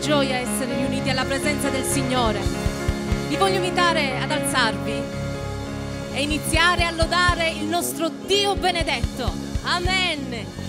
gioia essere riuniti alla presenza del Signore. Vi voglio invitare ad alzarvi e iniziare a lodare il nostro Dio benedetto. Amen.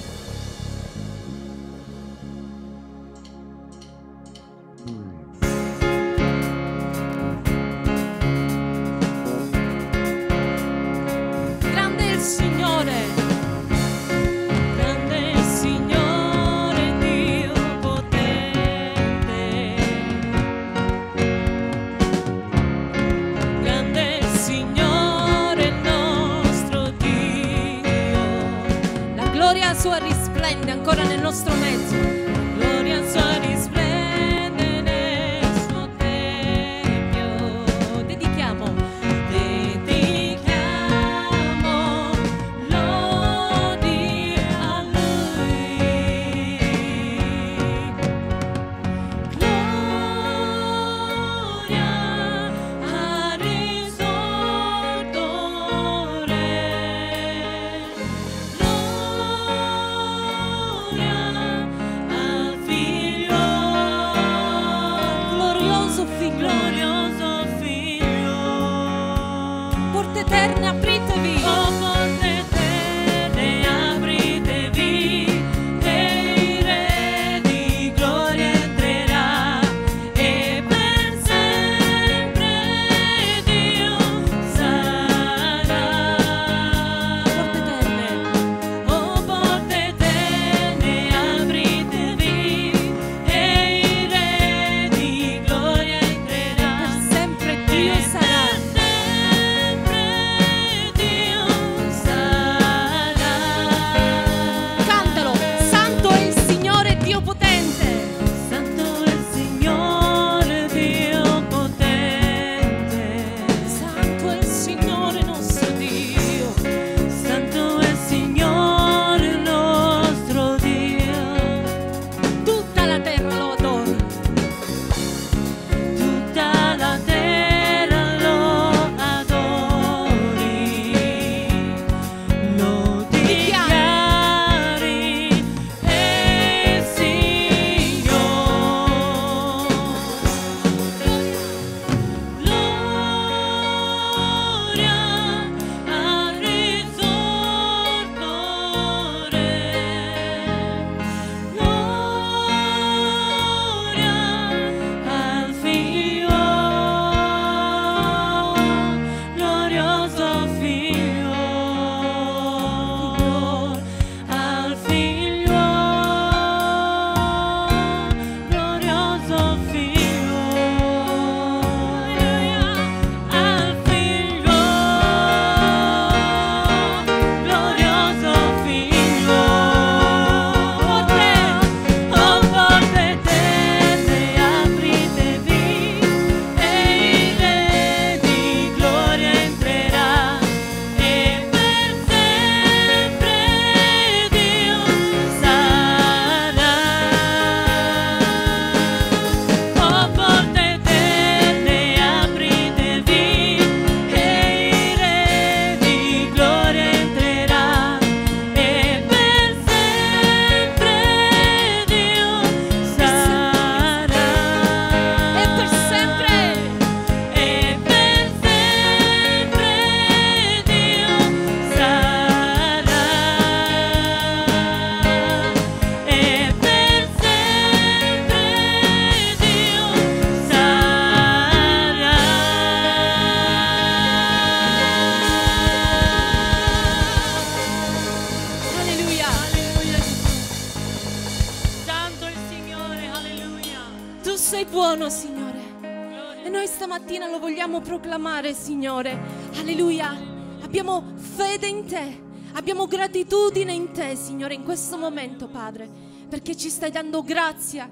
questo momento, Padre, perché ci stai dando grazia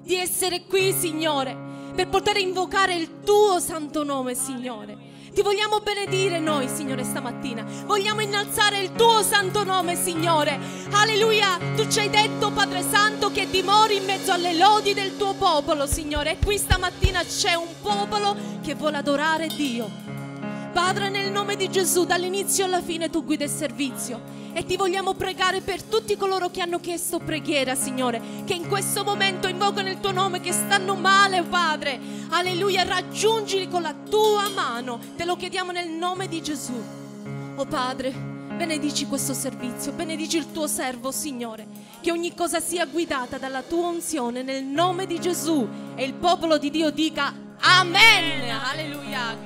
di essere qui, Signore, per poter invocare il tuo santo nome, Signore. Ti vogliamo benedire noi, Signore, stamattina. Vogliamo innalzare il tuo santo nome, Signore. Alleluia. Tu ci hai detto, Padre Santo, che dimori in mezzo alle lodi del tuo popolo, Signore. E qui stamattina c'è un popolo che vuole adorare Dio Padre, nel nome di Gesù, dall'inizio alla fine tu guida il servizio e ti vogliamo pregare per tutti coloro che hanno chiesto preghiera, Signore, che in questo momento invocano il tuo nome, che stanno male, Padre. Alleluia, raggiungili con la tua mano. Te lo chiediamo nel nome di Gesù. Oh Padre, benedici questo servizio, benedici il tuo servo, Signore, che ogni cosa sia guidata dalla tua unzione nel nome di Gesù e il popolo di Dio dica Amen. Alleluia.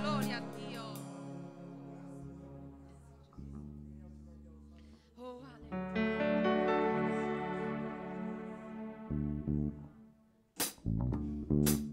Mm-hmm.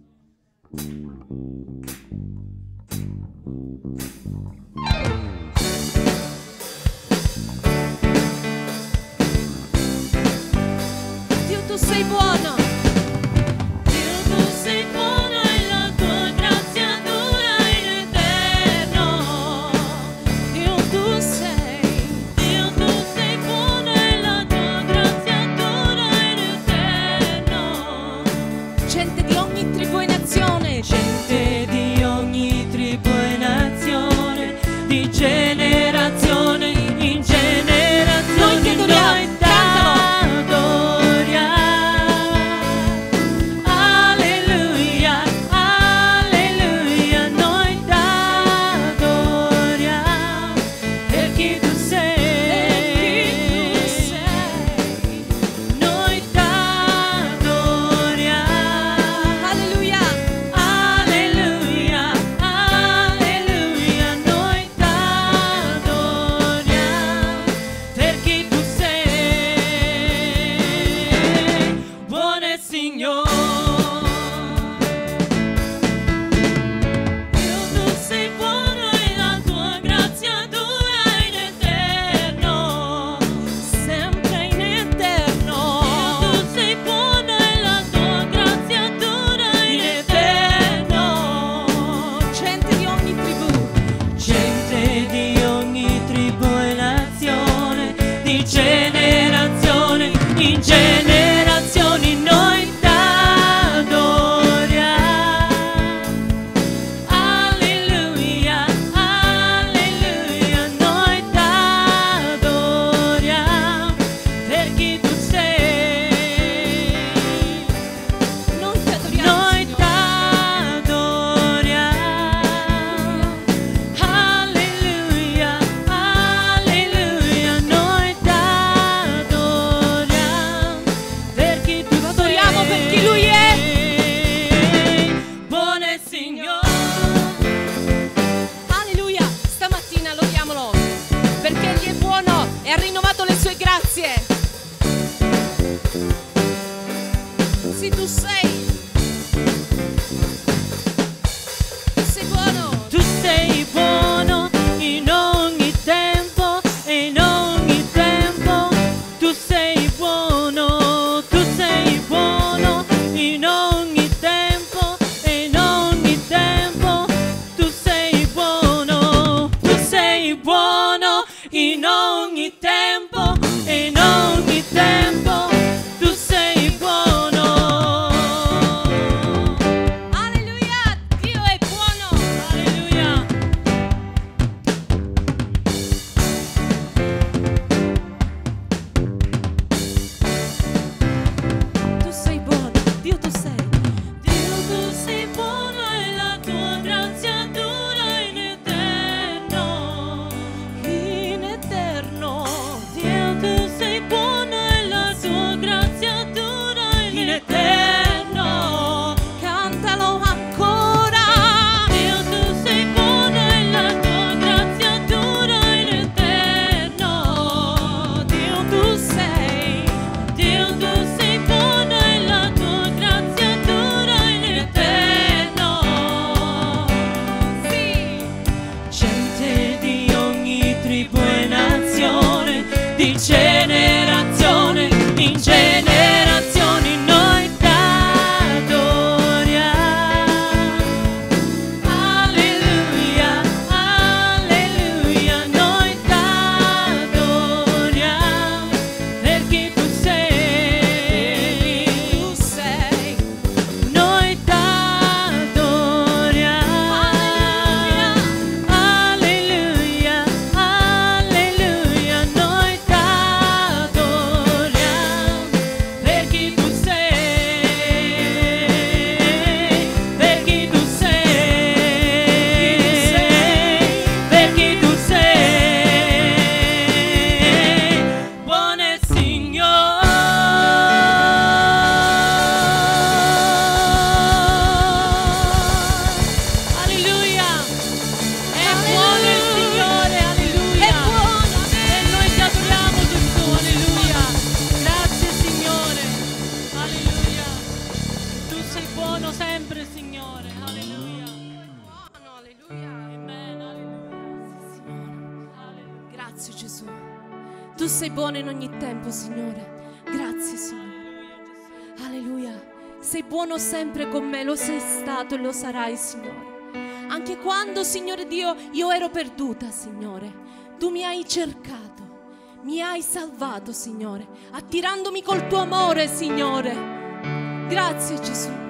Cercato, mi hai salvato, Signore, attirandomi col tuo amore, Signore. Grazie, Gesù.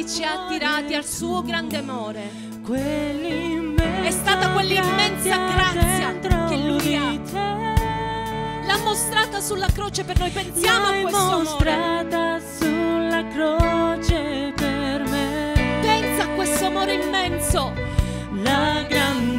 Egli ci ha attirati al suo grande amore. È stata quell'immensa grazia che Lui ha. L'ha mostrata sulla croce per noi. Pensiamo a questo amore. mostrata sulla croce per me. Pensa a questo amore immenso. La grandezza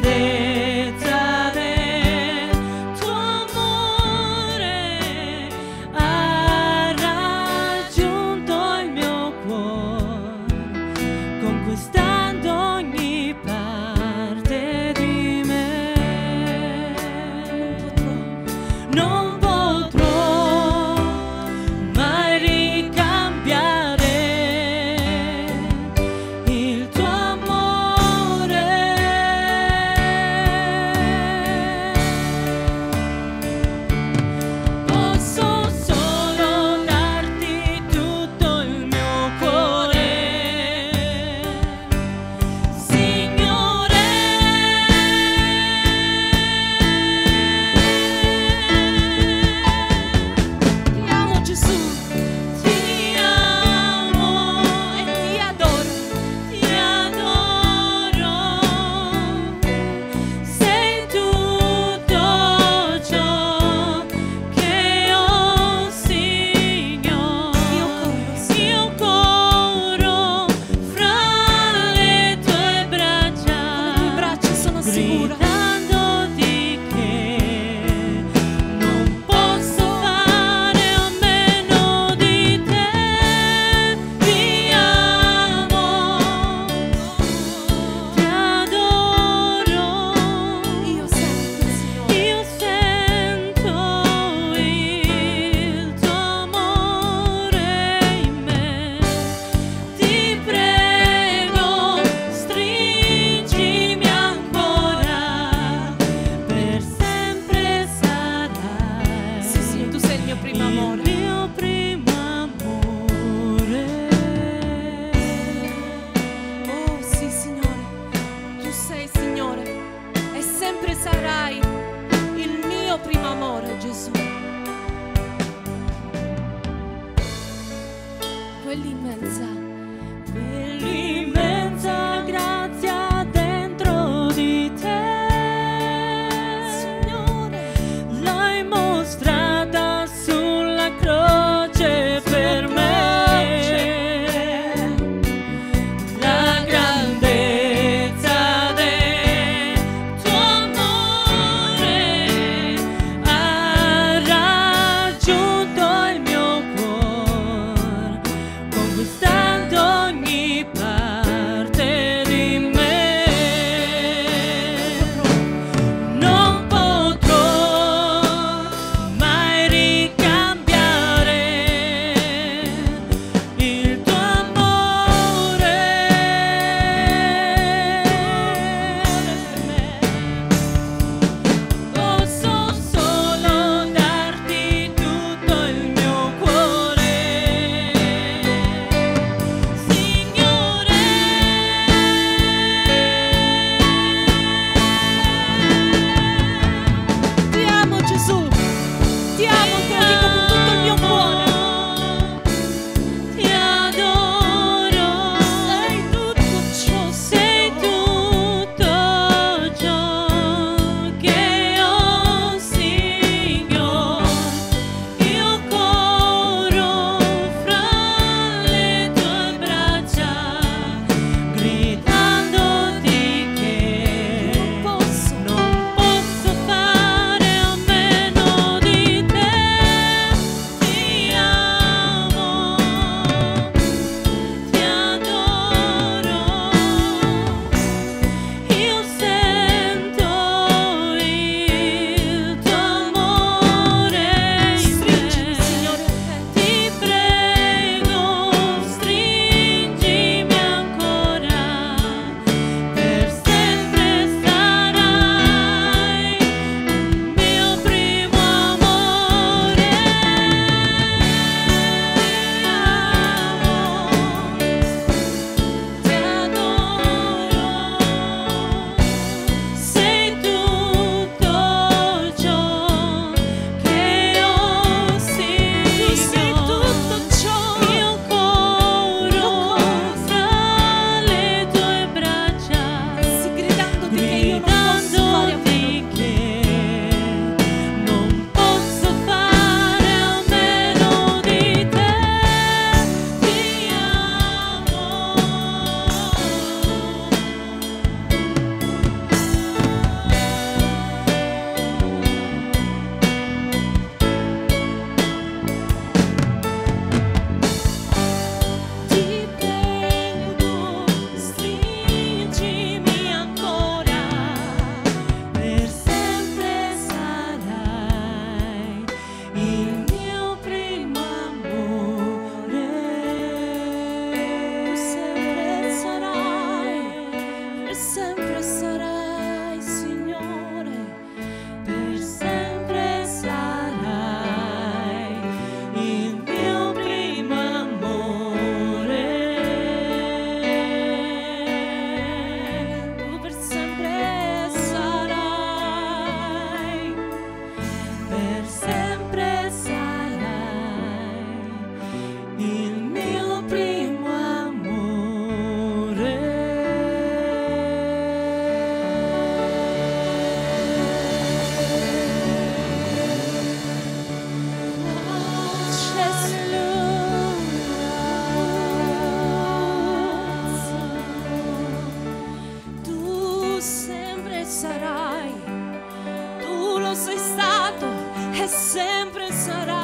sempre sarai.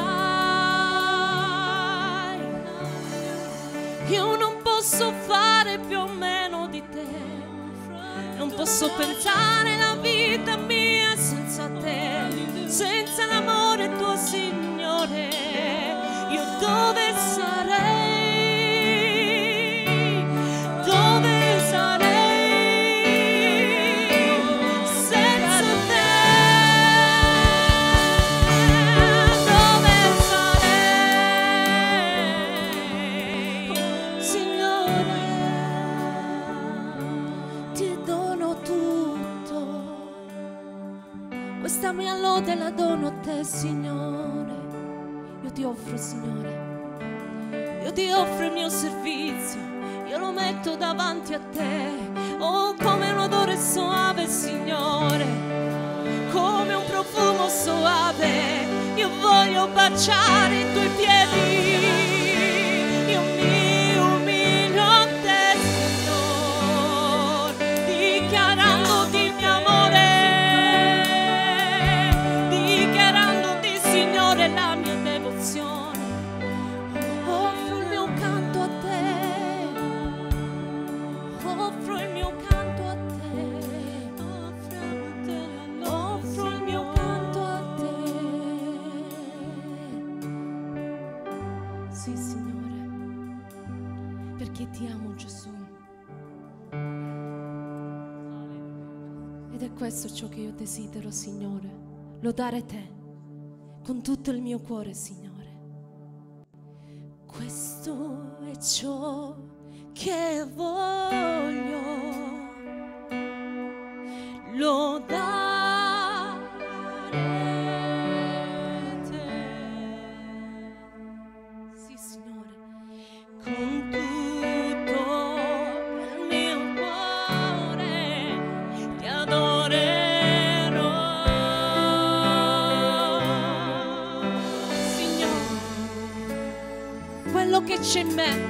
Io non posso fare più o meno di te. Non posso pensare la vita mia senza te, senza l'amore tuo Signore. Io dove desidero, Signore, lodare te con tutto il mio cuore, Signore. Questo è ciò che voglio lodare. kitchen mat.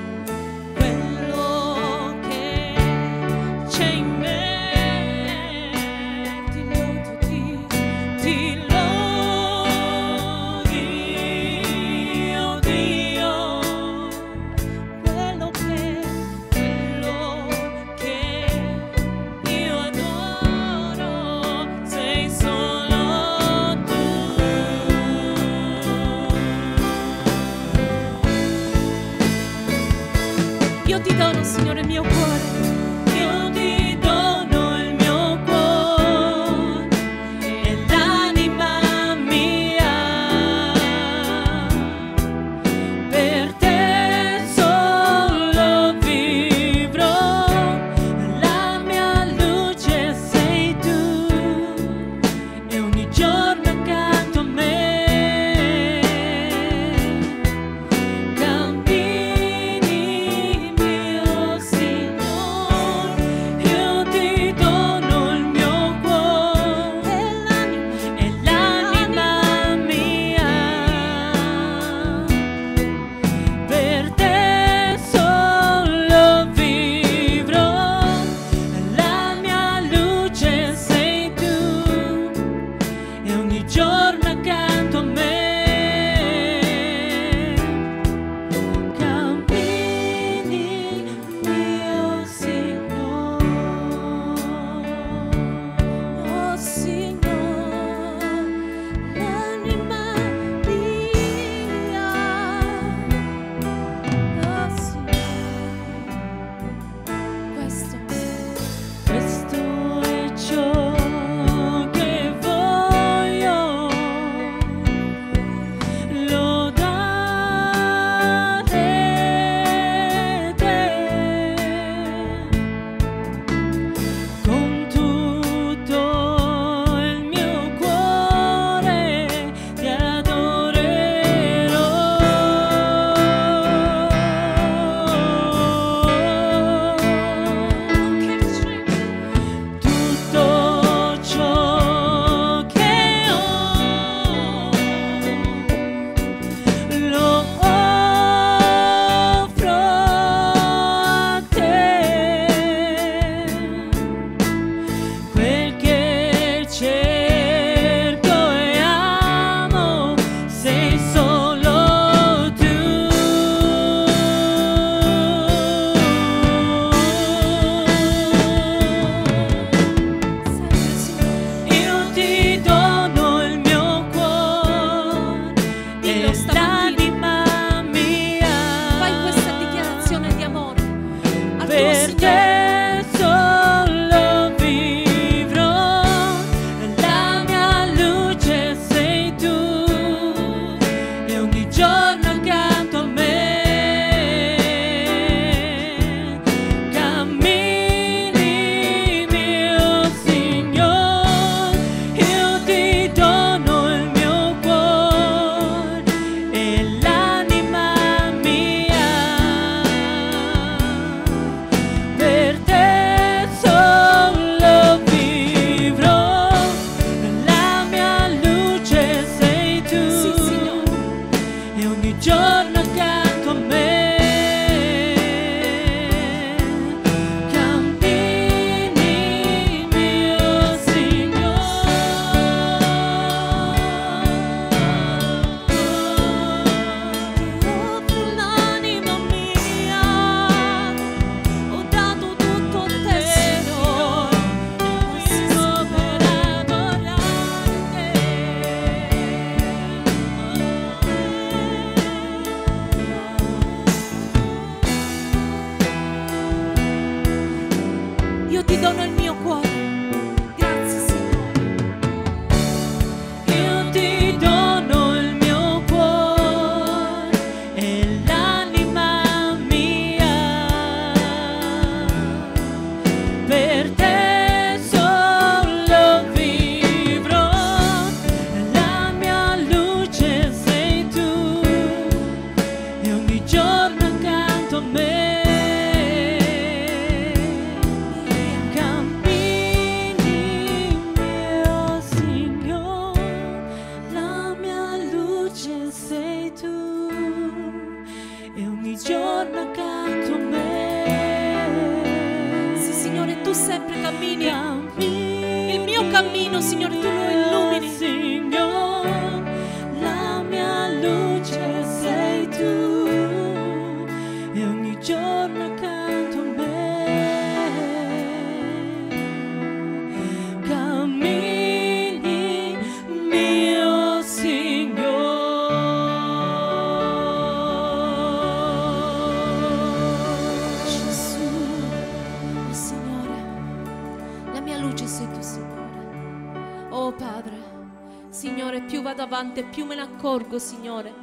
Avanti e più me ne accorgo, Signore,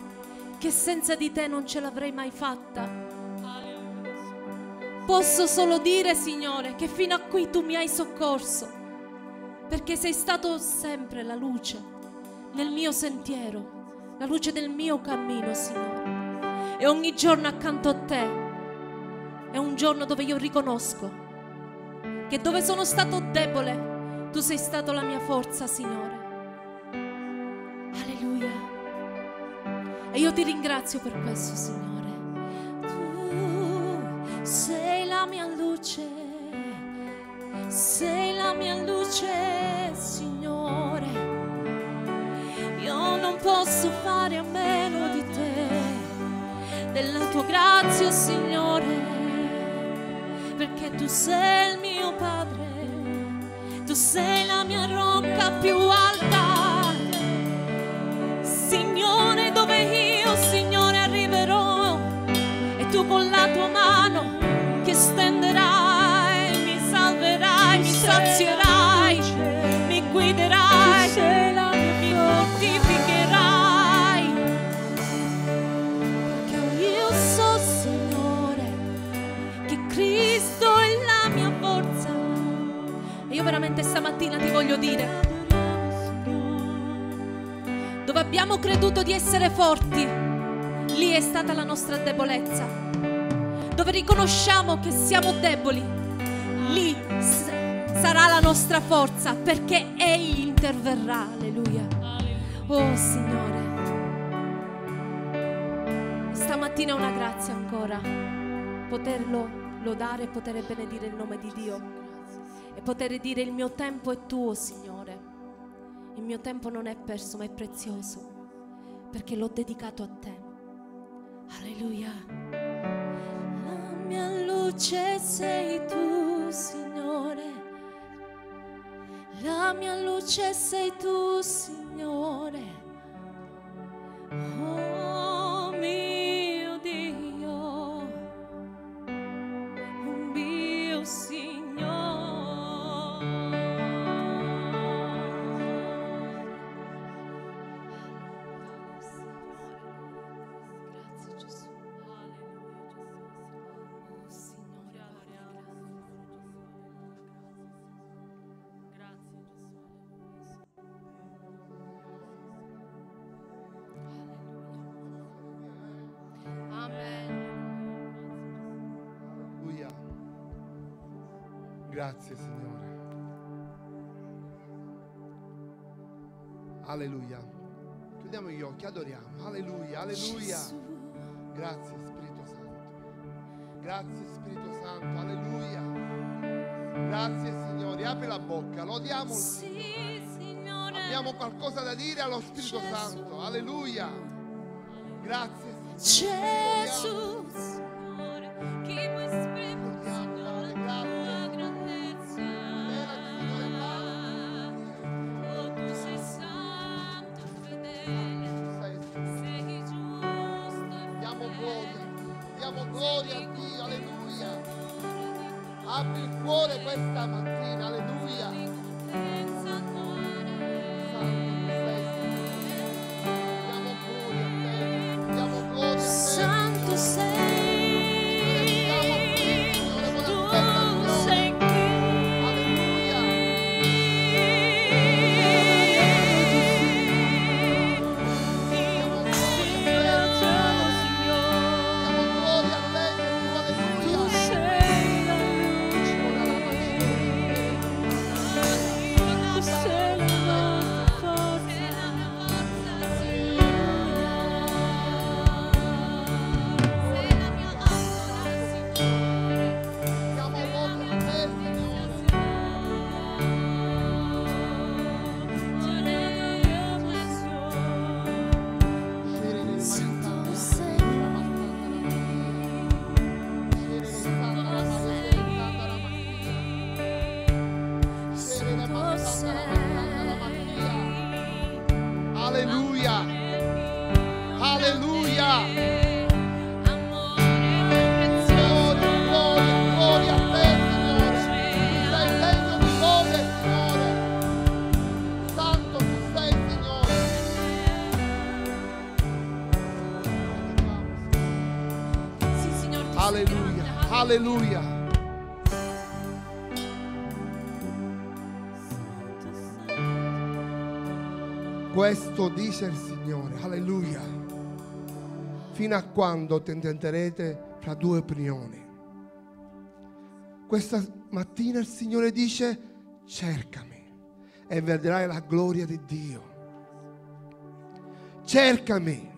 che senza di te non ce l'avrei mai fatta. Posso solo dire, Signore, che fino a qui tu mi hai soccorso, perché sei stato sempre la luce nel mio sentiero, la luce del mio cammino, Signore. E ogni giorno accanto a te è un giorno dove io riconosco che dove sono stato debole, tu sei stato la mia forza, Signore. E io ti ringrazio per questo, Signore. Tu sei la mia luce, sei la mia luce, Signore. Io non posso fare a meno di te, della tua grazia, Signore perché tu sei il mio padre, tu sei la mia rocca più alta. Guiderai, mi fortificherai. Perché io so, Signore, che Cristo è la mia forza. E io veramente stamattina ti voglio dire, dove abbiamo creduto di essere forti, lì è stata la nostra debolezza. Dove riconosciamo che siamo deboli, lì s- sarà la nostra forza, perché Egli interverrà. Alleluia. Oh Signore. Stamattina una grazia ancora poterlo lodare e poter benedire il nome di Dio e poter dire il mio tempo è tuo, Signore. Il mio tempo non è perso, ma è prezioso perché l'ho dedicato a te. Alleluia. La mia luce sei tu, Signore. La mia luce sei tu, Signore. Oh Alleluia. Grazie Spirito Santo. Grazie Spirito Santo, alleluia. Grazie Signore, apri la bocca, lodiamo. Sì, Signore. Abbiamo qualcosa da dire allo Spirito Gesù. Santo, alleluia. Grazie Signore. Gesù, Alleluia. Questo dice il Signore, alleluia. Fino a quando tenterete fra due opinioni. Questa mattina il Signore dice, cercami e vedrai la gloria di Dio. Cercami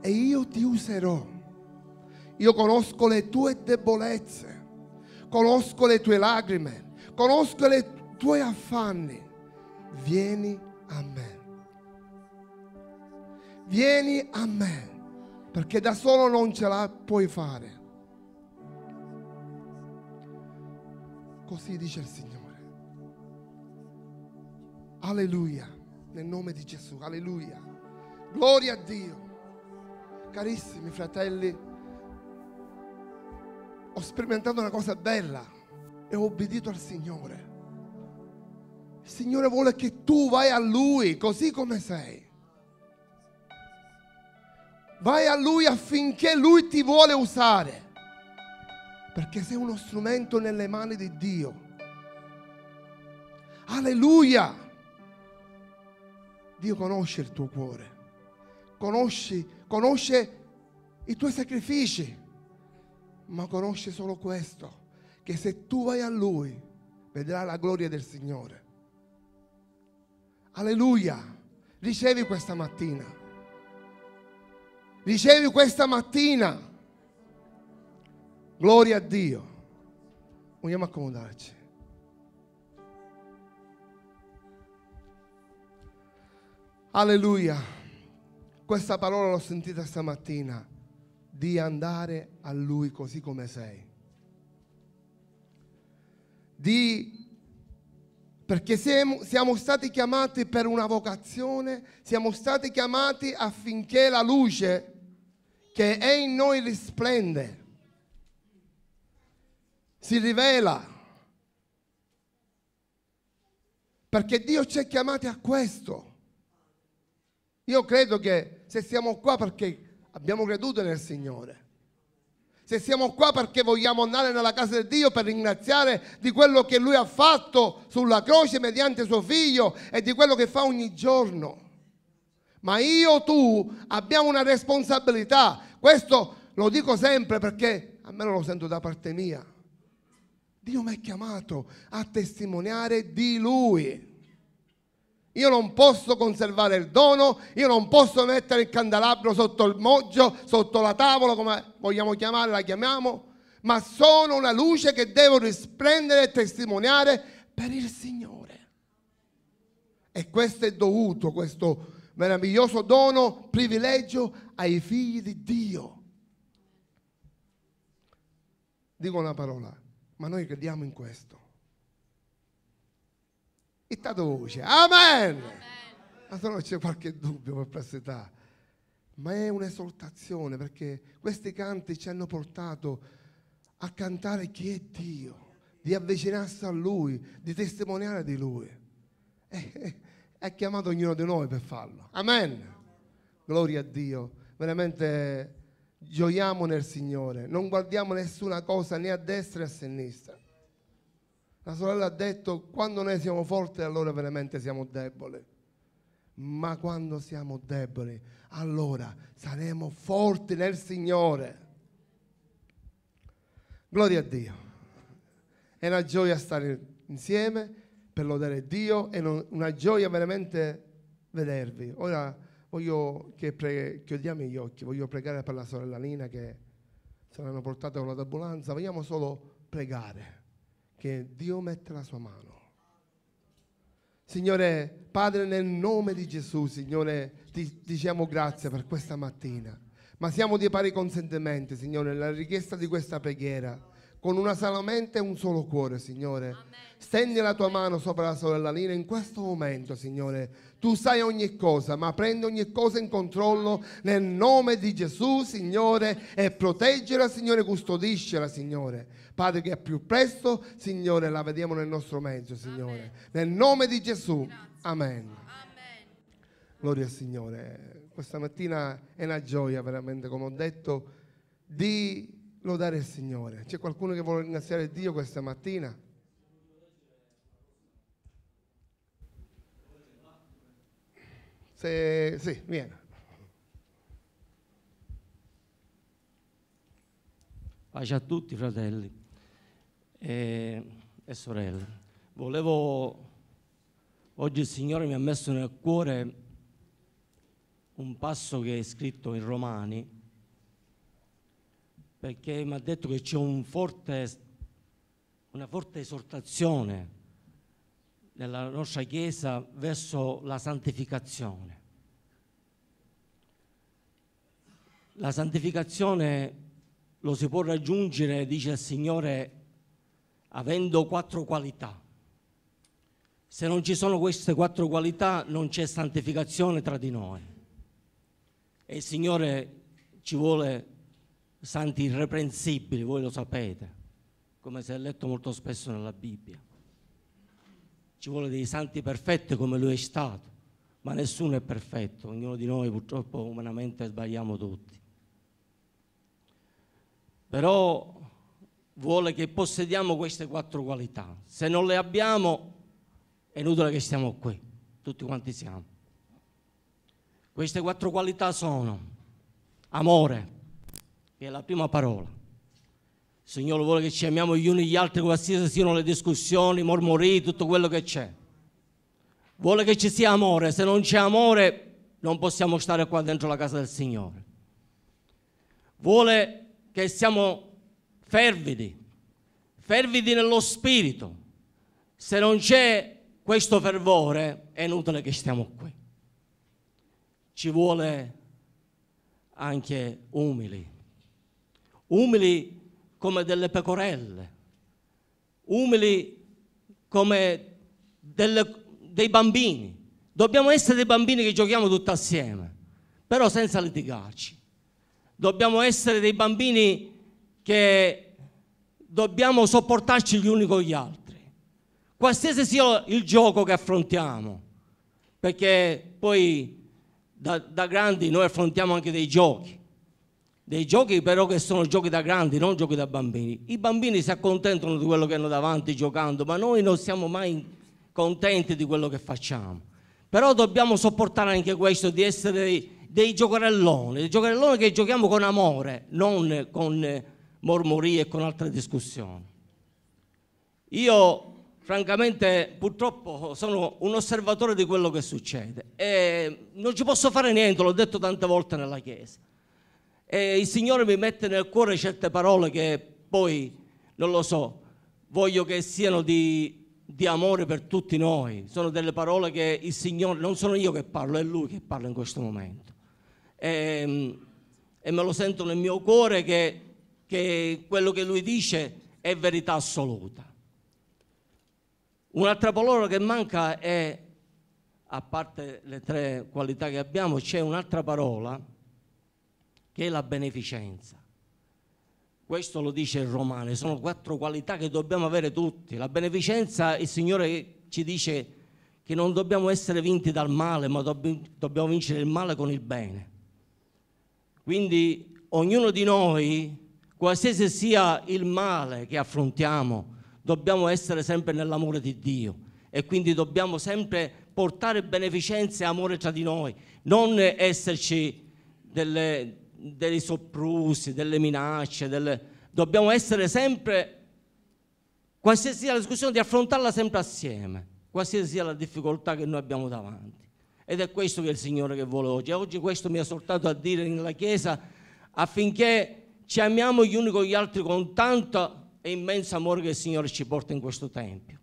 e io ti userò. Io conosco le tue debolezze, conosco le tue lacrime, conosco i tuoi affanni. Vieni a me. Vieni a me, perché da solo non ce la puoi fare. Così dice il Signore. Alleluia, nel nome di Gesù, alleluia. Gloria a Dio. Carissimi fratelli, ho sperimentato una cosa bella e ho obbedito al Signore. Il Signore vuole che tu vai a Lui così come sei. Vai a Lui affinché Lui ti vuole usare. Perché sei uno strumento nelle mani di Dio. Alleluia. Dio conosce il tuo cuore. Conosci, conosce i tuoi sacrifici. Ma conosce solo questo. Che se tu vai a Lui, vedrai la gloria del Signore. Alleluia. Ricevi questa mattina. Ricevi questa mattina. Gloria a Dio. Vogliamo accomodarci. Alleluia. Questa parola l'ho sentita stamattina. Di andare a Lui così come sei. Di perché siamo, siamo stati chiamati per una vocazione, siamo stati chiamati affinché la luce che è in noi risplende, si rivela. Perché Dio ci ha chiamati a questo. Io credo che se siamo qua perché abbiamo creduto nel Signore. Se siamo qua perché vogliamo andare nella casa di Dio per ringraziare di quello che Lui ha fatto sulla croce mediante suo figlio e di quello che fa ogni giorno. Ma io, tu abbiamo una responsabilità. Questo lo dico sempre perché a me non lo sento da parte mia. Dio mi ha chiamato a testimoniare di Lui. Io non posso conservare il dono, io non posso mettere il candelabro sotto il moggio, sotto la tavola, come vogliamo chiamarla, la chiamiamo, ma sono una luce che devo risplendere e testimoniare per il Signore. E questo è dovuto, questo meraviglioso dono, privilegio ai figli di Dio. Dico una parola, ma noi crediamo in questo. Ittate voce, amen. Se no c'è qualche dubbio, perplessità. Ma è un'esortazione perché questi canti ci hanno portato a cantare chi è Dio. di avvicinarsi a Lui, di testimoniare di Lui. E, ha chiamato ognuno di noi per farlo. Amen. Gloria a Dio. Veramente gioiamo nel Signore. Non guardiamo nessuna cosa né a destra né a sinistra. La sorella ha detto, quando noi siamo forti allora veramente siamo deboli. Ma quando siamo deboli, allora saremo forti nel Signore. Gloria a Dio. È una gioia stare insieme per lodare Dio, è una gioia veramente vedervi. Ora voglio che pre- chiudiamo gli occhi, voglio pregare per la sorella Lina che se l'hanno portata con l'ambulanza, vogliamo solo pregare che Dio mette la sua mano. Signore Padre, nel nome di Gesù, Signore, ti diciamo grazie per questa mattina. Ma siamo di pari consentimento, Signore, nella richiesta di questa preghiera con una sola mente e un solo cuore, Signore. Amen. Stendi la tua mano sopra la sorella Lina in questo momento, Signore. Tu sai ogni cosa, ma prendi ogni cosa in controllo nel nome di Gesù, Signore, e proteggela, Signore, custodiscela, Signore. Padre, che più presto, Signore, la vediamo nel nostro mezzo, Signore. Amen. Nel nome di Gesù. Amen. Amen. Gloria al Signore. Questa mattina è una gioia, veramente, come ho detto, di lodare il Signore. C'è qualcuno che vuole ringraziare Dio questa mattina? Se, sì, vieni. Pace a tutti fratelli e, e sorelle. Volevo, oggi il Signore mi ha messo nel cuore un passo che è scritto in Romani perché mi ha detto che c'è un forte, una forte esortazione nella nostra Chiesa verso la santificazione. La santificazione lo si può raggiungere, dice il Signore, avendo quattro qualità. Se non ci sono queste quattro qualità non c'è santificazione tra di noi. E il Signore ci vuole santi irreprensibili, voi lo sapete, come si è letto molto spesso nella Bibbia. Ci vuole dei santi perfetti come lui è stato, ma nessuno è perfetto, ognuno di noi purtroppo umanamente sbagliamo tutti. Però vuole che possediamo queste quattro qualità. Se non le abbiamo è inutile che stiamo qui, tutti quanti siamo. Queste quattro qualità sono amore, che è la prima parola. Il Signore vuole che ci amiamo gli uni gli altri, qualsiasi siano le discussioni, mormorii, tutto quello che c'è. Vuole che ci sia amore, se non c'è amore non possiamo stare qua dentro la casa del Signore. Vuole che siamo fervidi, fervidi nello spirito. Se non c'è questo fervore è inutile che stiamo qui. Ci vuole anche umili, umili come delle pecorelle, umili come delle, dei bambini. Dobbiamo essere dei bambini che giochiamo tutti assieme, però senza litigarci. Dobbiamo essere dei bambini che dobbiamo sopportarci gli uni con gli altri. Qualsiasi sia il gioco che affrontiamo, perché poi da, da grandi noi affrontiamo anche dei giochi dei giochi però che sono giochi da grandi, non giochi da bambini. I bambini si accontentano di quello che hanno davanti giocando, ma noi non siamo mai contenti di quello che facciamo. Però dobbiamo sopportare anche questo di essere dei, dei giocherelloni, dei giocherelloni che giochiamo con amore, non con mormorie e con altre discussioni. Io francamente purtroppo sono un osservatore di quello che succede e non ci posso fare niente, l'ho detto tante volte nella Chiesa e il Signore mi mette nel cuore certe parole che poi, non lo so, voglio che siano di, di amore per tutti noi. Sono delle parole che il Signore, non sono io che parlo, è Lui che parla in questo momento. E, e me lo sento nel mio cuore che, che quello che Lui dice è verità assoluta. Un'altra parola che manca è, a parte le tre qualità che abbiamo, c'è un'altra parola che è la beneficenza. Questo lo dice il Romano, sono quattro qualità che dobbiamo avere tutti. La beneficenza, il Signore ci dice che non dobbiamo essere vinti dal male, ma dobb- dobbiamo vincere il male con il bene. Quindi ognuno di noi, qualsiasi sia il male che affrontiamo, dobbiamo essere sempre nell'amore di Dio e quindi dobbiamo sempre portare beneficenza e amore tra di noi, non esserci delle, dei soprusi, delle minacce, delle... dobbiamo essere sempre, qualsiasi sia la discussione, di affrontarla sempre assieme, qualsiasi sia la difficoltà che noi abbiamo davanti. Ed è questo che il Signore che vuole oggi. E oggi questo mi ha esortato a dire nella Chiesa affinché ci amiamo gli uni con gli altri con tanto e immenso amore che il Signore ci porta in questo Tempio.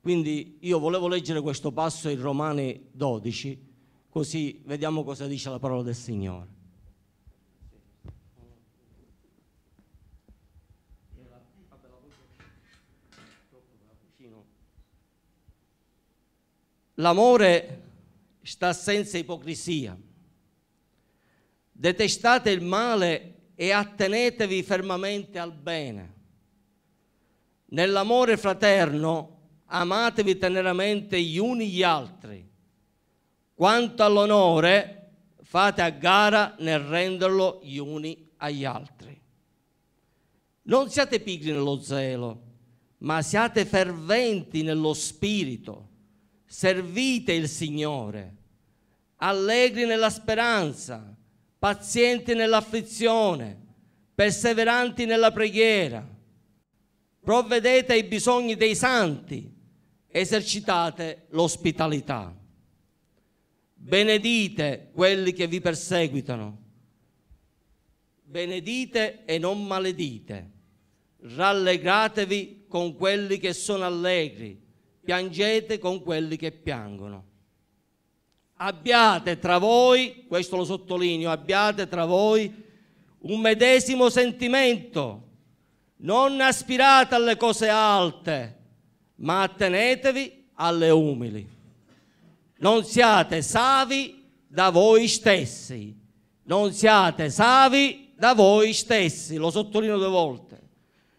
Quindi io volevo leggere questo passo in Romani 12, così vediamo cosa dice la parola del Signore. L'amore sta senza ipocrisia. Detestate il male e attenetevi fermamente al bene. Nell'amore fraterno amatevi teneramente gli uni gli altri. Quanto all'onore, fate a gara nel renderlo gli uni agli altri. Non siate pigri nello zelo, ma siate ferventi nello spirito. Servite il Signore, allegri nella speranza, pazienti nell'afflizione, perseveranti nella preghiera. Provvedete ai bisogni dei santi, esercitate l'ospitalità. Benedite quelli che vi perseguitano. Benedite e non maledite. Rallegratevi con quelli che sono allegri. Piangete con quelli che piangono. Abbiate tra voi, questo lo sottolineo, abbiate tra voi un medesimo sentimento. Non aspirate alle cose alte, ma attenetevi alle umili. Non siate savi da voi stessi, non siate savi da voi stessi, lo sottolineo due volte.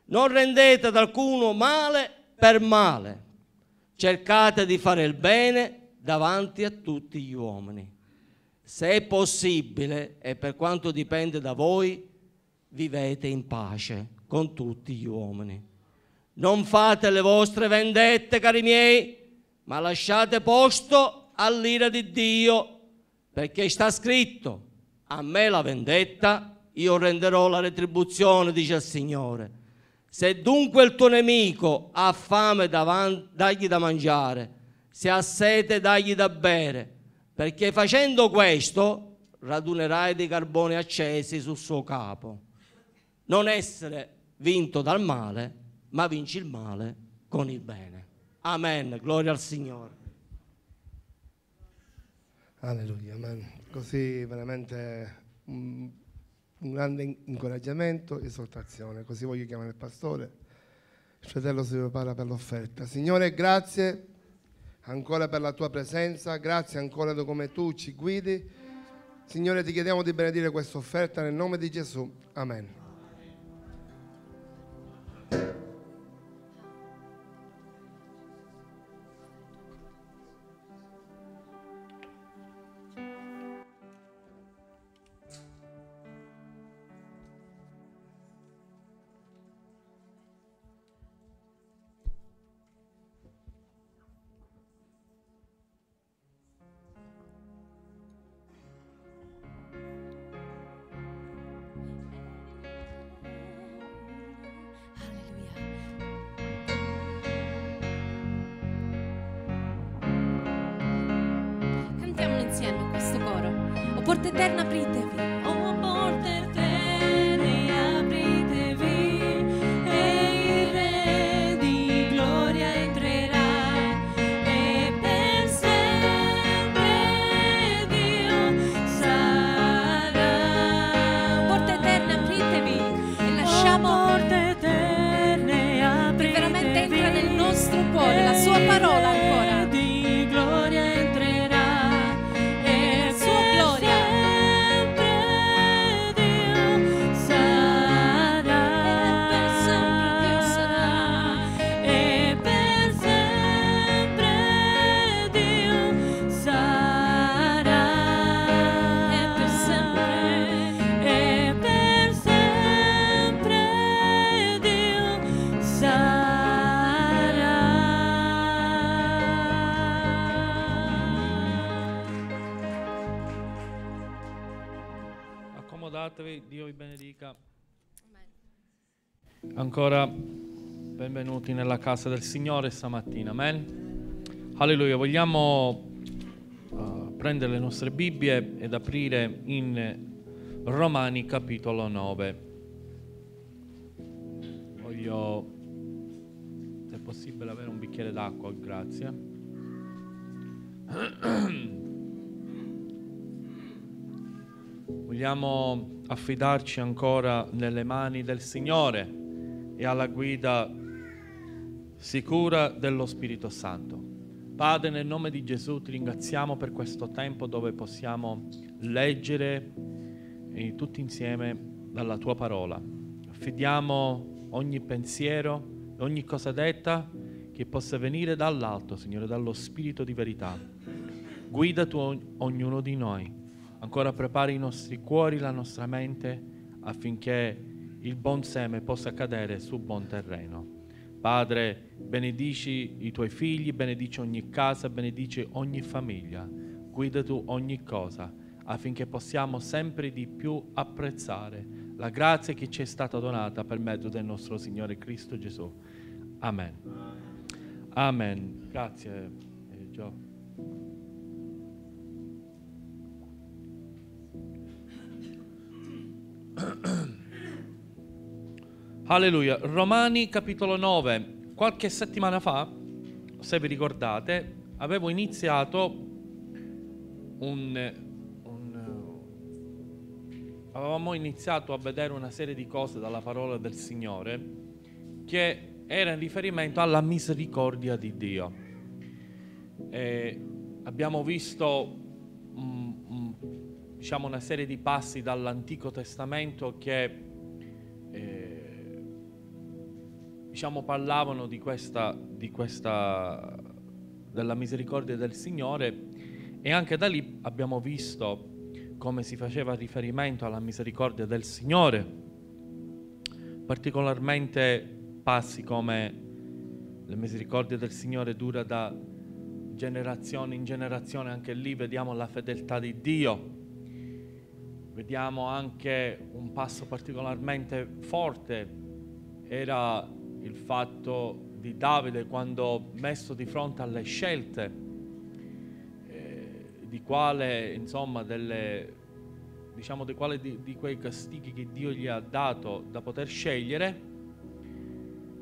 Non rendete ad alcuno male per male, cercate di fare il bene davanti a tutti gli uomini. Se è possibile e per quanto dipende da voi, vivete in pace con tutti gli uomini. Non fate le vostre vendette, cari miei, ma lasciate posto all'ira di Dio, perché sta scritto, a me la vendetta, io renderò la retribuzione, dice il Signore. Se dunque il tuo nemico ha fame, davanti, dagli da mangiare, se ha sete, dagli da bere, perché facendo questo radunerai dei carboni accesi sul suo capo. Non essere vinto dal male, ma vinci il male con il bene. Amen, gloria al Signore. Alleluia, amen. Così veramente un, un grande incoraggiamento, esortazione. Così voglio chiamare il pastore. Il fratello si prepara per l'offerta. Signore, grazie ancora per la tua presenza, grazie ancora di come tu ci guidi. Signore, ti chiediamo di benedire questa offerta nel nome di Gesù. Amen. Ancora benvenuti nella casa del Signore stamattina. Amen. Alleluia. Vogliamo uh, prendere le nostre Bibbie ed aprire in Romani capitolo 9. Voglio, se è possibile, avere un bicchiere d'acqua, grazie. Vogliamo affidarci ancora nelle mani del Signore e alla guida sicura dello Spirito Santo. Padre, nel nome di Gesù ti ringraziamo per questo tempo dove possiamo leggere tutti insieme dalla tua parola. Affidiamo ogni pensiero, ogni cosa detta che possa venire dall'alto, Signore, dallo Spirito di verità. Guida tu ognuno di noi. Ancora prepari i nostri cuori, la nostra mente affinché il buon seme possa cadere su buon terreno. Padre, benedici i tuoi figli, benedici ogni casa, benedici ogni famiglia, guida tu ogni cosa affinché possiamo sempre di più apprezzare la grazia che ci è stata donata per mezzo del nostro Signore Cristo Gesù. Amen. Amen. Grazie, eh, Gio. Alleluia. Romani capitolo 9. Qualche settimana fa, se vi ricordate, avevo iniziato un, un, avevamo iniziato a vedere una serie di cose dalla parola del Signore che era in riferimento alla misericordia di Dio. E abbiamo visto um, um, diciamo una serie di passi dall'Antico Testamento che eh, diciamo, parlavano di questa, di questa, della misericordia del Signore e anche da lì abbiamo visto come si faceva riferimento alla misericordia del Signore, particolarmente passi come la misericordia del Signore dura da generazione in generazione, anche lì vediamo la fedeltà di Dio. Vediamo anche un passo particolarmente forte, era il fatto di Davide quando messo di fronte alle scelte, eh, di quale, insomma, delle, diciamo, di, quale di, di quei castighi che Dio gli ha dato da poter scegliere,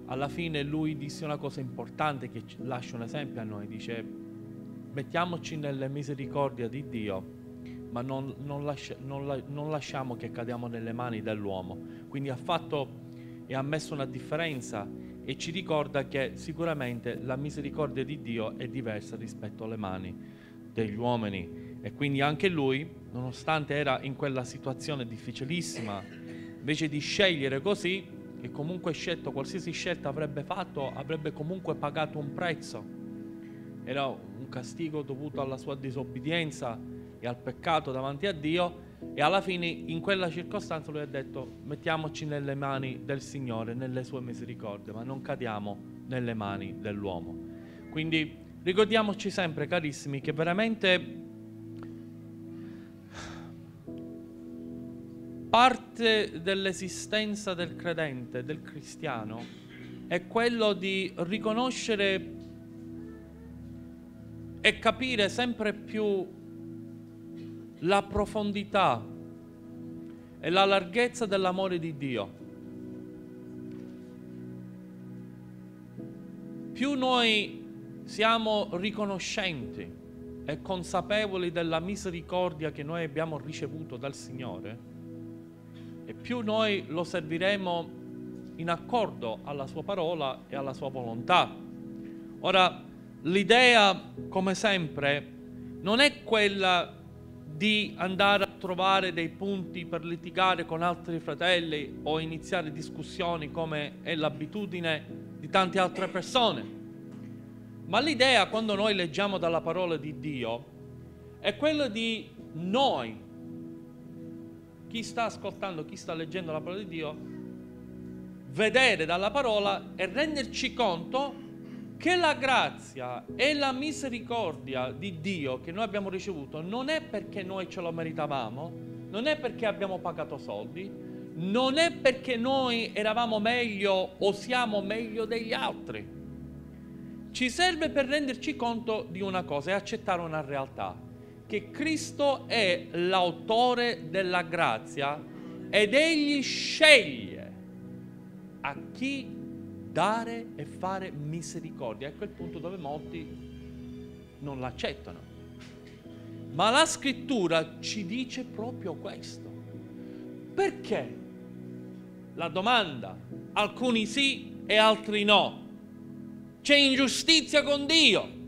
alla fine lui disse una cosa importante che lascia un esempio a noi, dice mettiamoci nelle misericordie di Dio, ma non, non, lascia, non, non lasciamo che cadiamo nelle mani dell'uomo. Quindi ha fatto e ha messo una differenza e ci ricorda che sicuramente la misericordia di Dio è diversa rispetto alle mani degli uomini e quindi anche lui, nonostante era in quella situazione difficilissima, invece di scegliere così, e comunque scelto, qualsiasi scelta avrebbe fatto, avrebbe comunque pagato un prezzo. Era un castigo dovuto alla sua disobbedienza e al peccato davanti a Dio e alla fine in quella circostanza lui ha detto mettiamoci nelle mani del Signore, nelle sue misericordie, ma non cadiamo nelle mani dell'uomo. Quindi ricordiamoci sempre, carissimi, che veramente parte dell'esistenza del credente, del cristiano, è quello di riconoscere e capire sempre più la profondità e la larghezza dell'amore di Dio. Più noi siamo riconoscenti e consapevoli della misericordia che noi abbiamo ricevuto dal Signore, e più noi lo serviremo in accordo alla sua parola e alla sua volontà. Ora, l'idea, come sempre, non è quella di andare a trovare dei punti per litigare con altri fratelli o iniziare discussioni come è l'abitudine di tante altre persone. Ma l'idea quando noi leggiamo dalla parola di Dio è quella di noi, chi sta ascoltando, chi sta leggendo la parola di Dio, vedere dalla parola e renderci conto che la grazia e la misericordia di Dio che noi abbiamo ricevuto non è perché noi ce lo meritavamo, non è perché abbiamo pagato soldi, non è perché noi eravamo meglio o siamo meglio degli altri. Ci serve per renderci conto di una cosa e accettare una realtà, che Cristo è l'autore della grazia ed egli sceglie a chi dare e fare misericordia. Ecco il punto dove molti non l'accettano. Ma la scrittura ci dice proprio questo. Perché? La domanda, alcuni sì e altri no. C'è ingiustizia con Dio.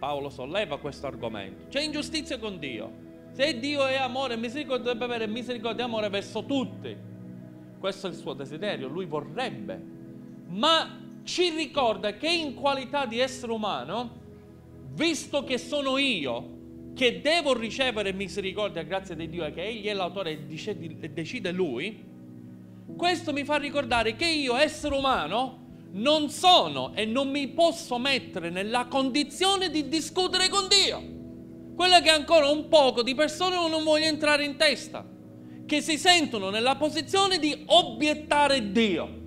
Paolo solleva questo argomento. C'è ingiustizia con Dio. Se Dio è amore e misericordia, dovrebbe avere misericordia e amore verso tutti. Questo è il suo desiderio, lui vorrebbe. Ma ci ricorda che in qualità di essere umano, visto che sono io che devo ricevere misericordia grazie a Dio che Egli è l'autore e decide Lui, questo mi fa ricordare che io, essere umano, non sono e non mi posso mettere nella condizione di discutere con Dio. Quella che ancora un poco di persone non voglio entrare in testa, che si sentono nella posizione di obiettare Dio.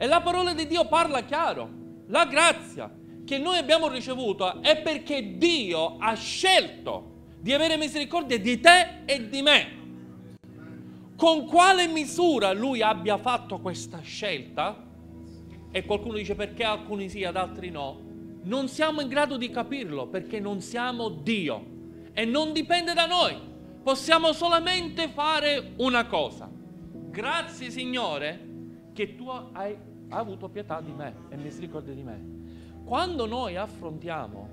E la parola di Dio parla chiaro. La grazia che noi abbiamo ricevuto è perché Dio ha scelto di avere misericordia di te e di me. Con quale misura lui abbia fatto questa scelta? E qualcuno dice perché alcuni sì ed altri no. Non siamo in grado di capirlo perché non siamo Dio e non dipende da noi. Possiamo solamente fare una cosa. Grazie Signore che tu hai avuto pietà di me e misericordia di me. Quando noi affrontiamo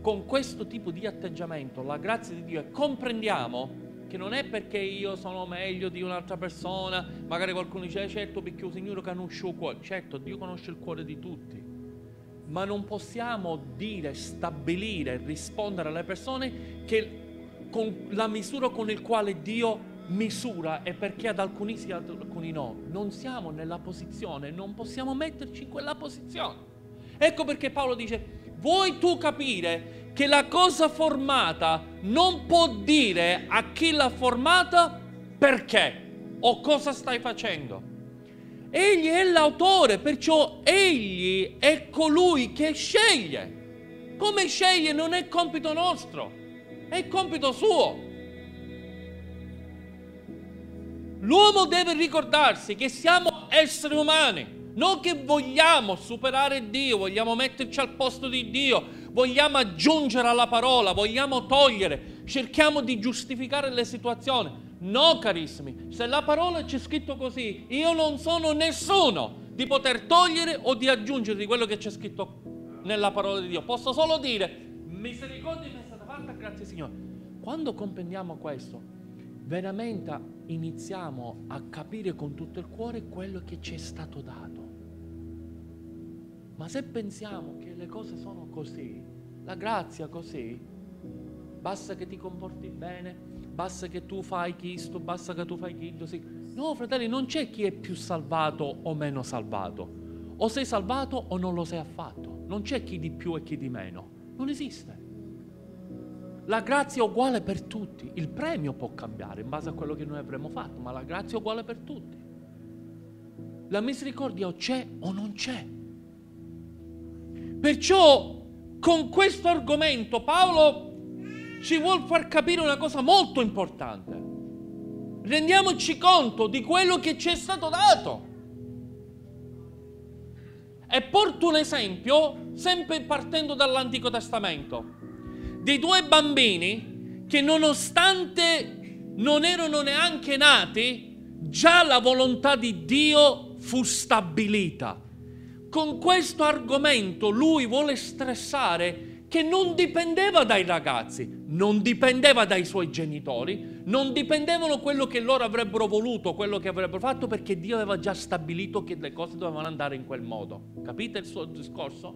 con questo tipo di atteggiamento la grazia di Dio e comprendiamo che non è perché io sono meglio di un'altra persona, magari qualcuno dice, eh, certo perché il Signore conosce il cuore, certo Dio conosce il cuore di tutti, ma non possiamo dire, stabilire, rispondere alle persone che con la misura con la quale Dio misura e perché ad alcuni sì, ad alcuni no, non siamo nella posizione, non possiamo metterci in quella posizione. Ecco perché Paolo dice, vuoi tu capire che la cosa formata non può dire a chi l'ha formata perché o cosa stai facendo. Egli è l'autore, perciò egli è colui che sceglie. Come sceglie non è compito nostro, è compito suo. L'uomo deve ricordarsi che siamo esseri umani non che vogliamo superare Dio, vogliamo metterci al posto di Dio, vogliamo aggiungere alla parola, vogliamo togliere, cerchiamo di giustificare le situazioni. No, carissimi, se la parola c'è scritto così, io non sono nessuno di poter togliere o di aggiungere di quello che c'è scritto nella parola di Dio. Posso solo dire, misericordia mi è stata fatta, grazie Signore. Quando comprendiamo questo, veramente iniziamo a capire con tutto il cuore quello che ci è stato dato. Ma se pensiamo che le cose sono così, la grazia così, basta che ti comporti bene, basta che tu fai questo, basta che tu fai quello, sì. No, fratelli, non c'è chi è più salvato o meno salvato. O sei salvato o non lo sei affatto. Non c'è chi di più e chi di meno. Non esiste. La grazia è uguale per tutti. Il premio può cambiare in base a quello che noi avremo fatto, ma la grazia è uguale per tutti. La misericordia o c'è o non c'è. Perciò con questo argomento Paolo ci vuole far capire una cosa molto importante. Rendiamoci conto di quello che ci è stato dato. E porto un esempio, sempre partendo dall'Antico Testamento, di due bambini che nonostante non erano neanche nati, già la volontà di Dio fu stabilita con questo argomento lui vuole stressare che non dipendeva dai ragazzi, non dipendeva dai suoi genitori, non dipendevano quello che loro avrebbero voluto, quello che avrebbero fatto, perché Dio aveva già stabilito che le cose dovevano andare in quel modo. Capite il suo discorso?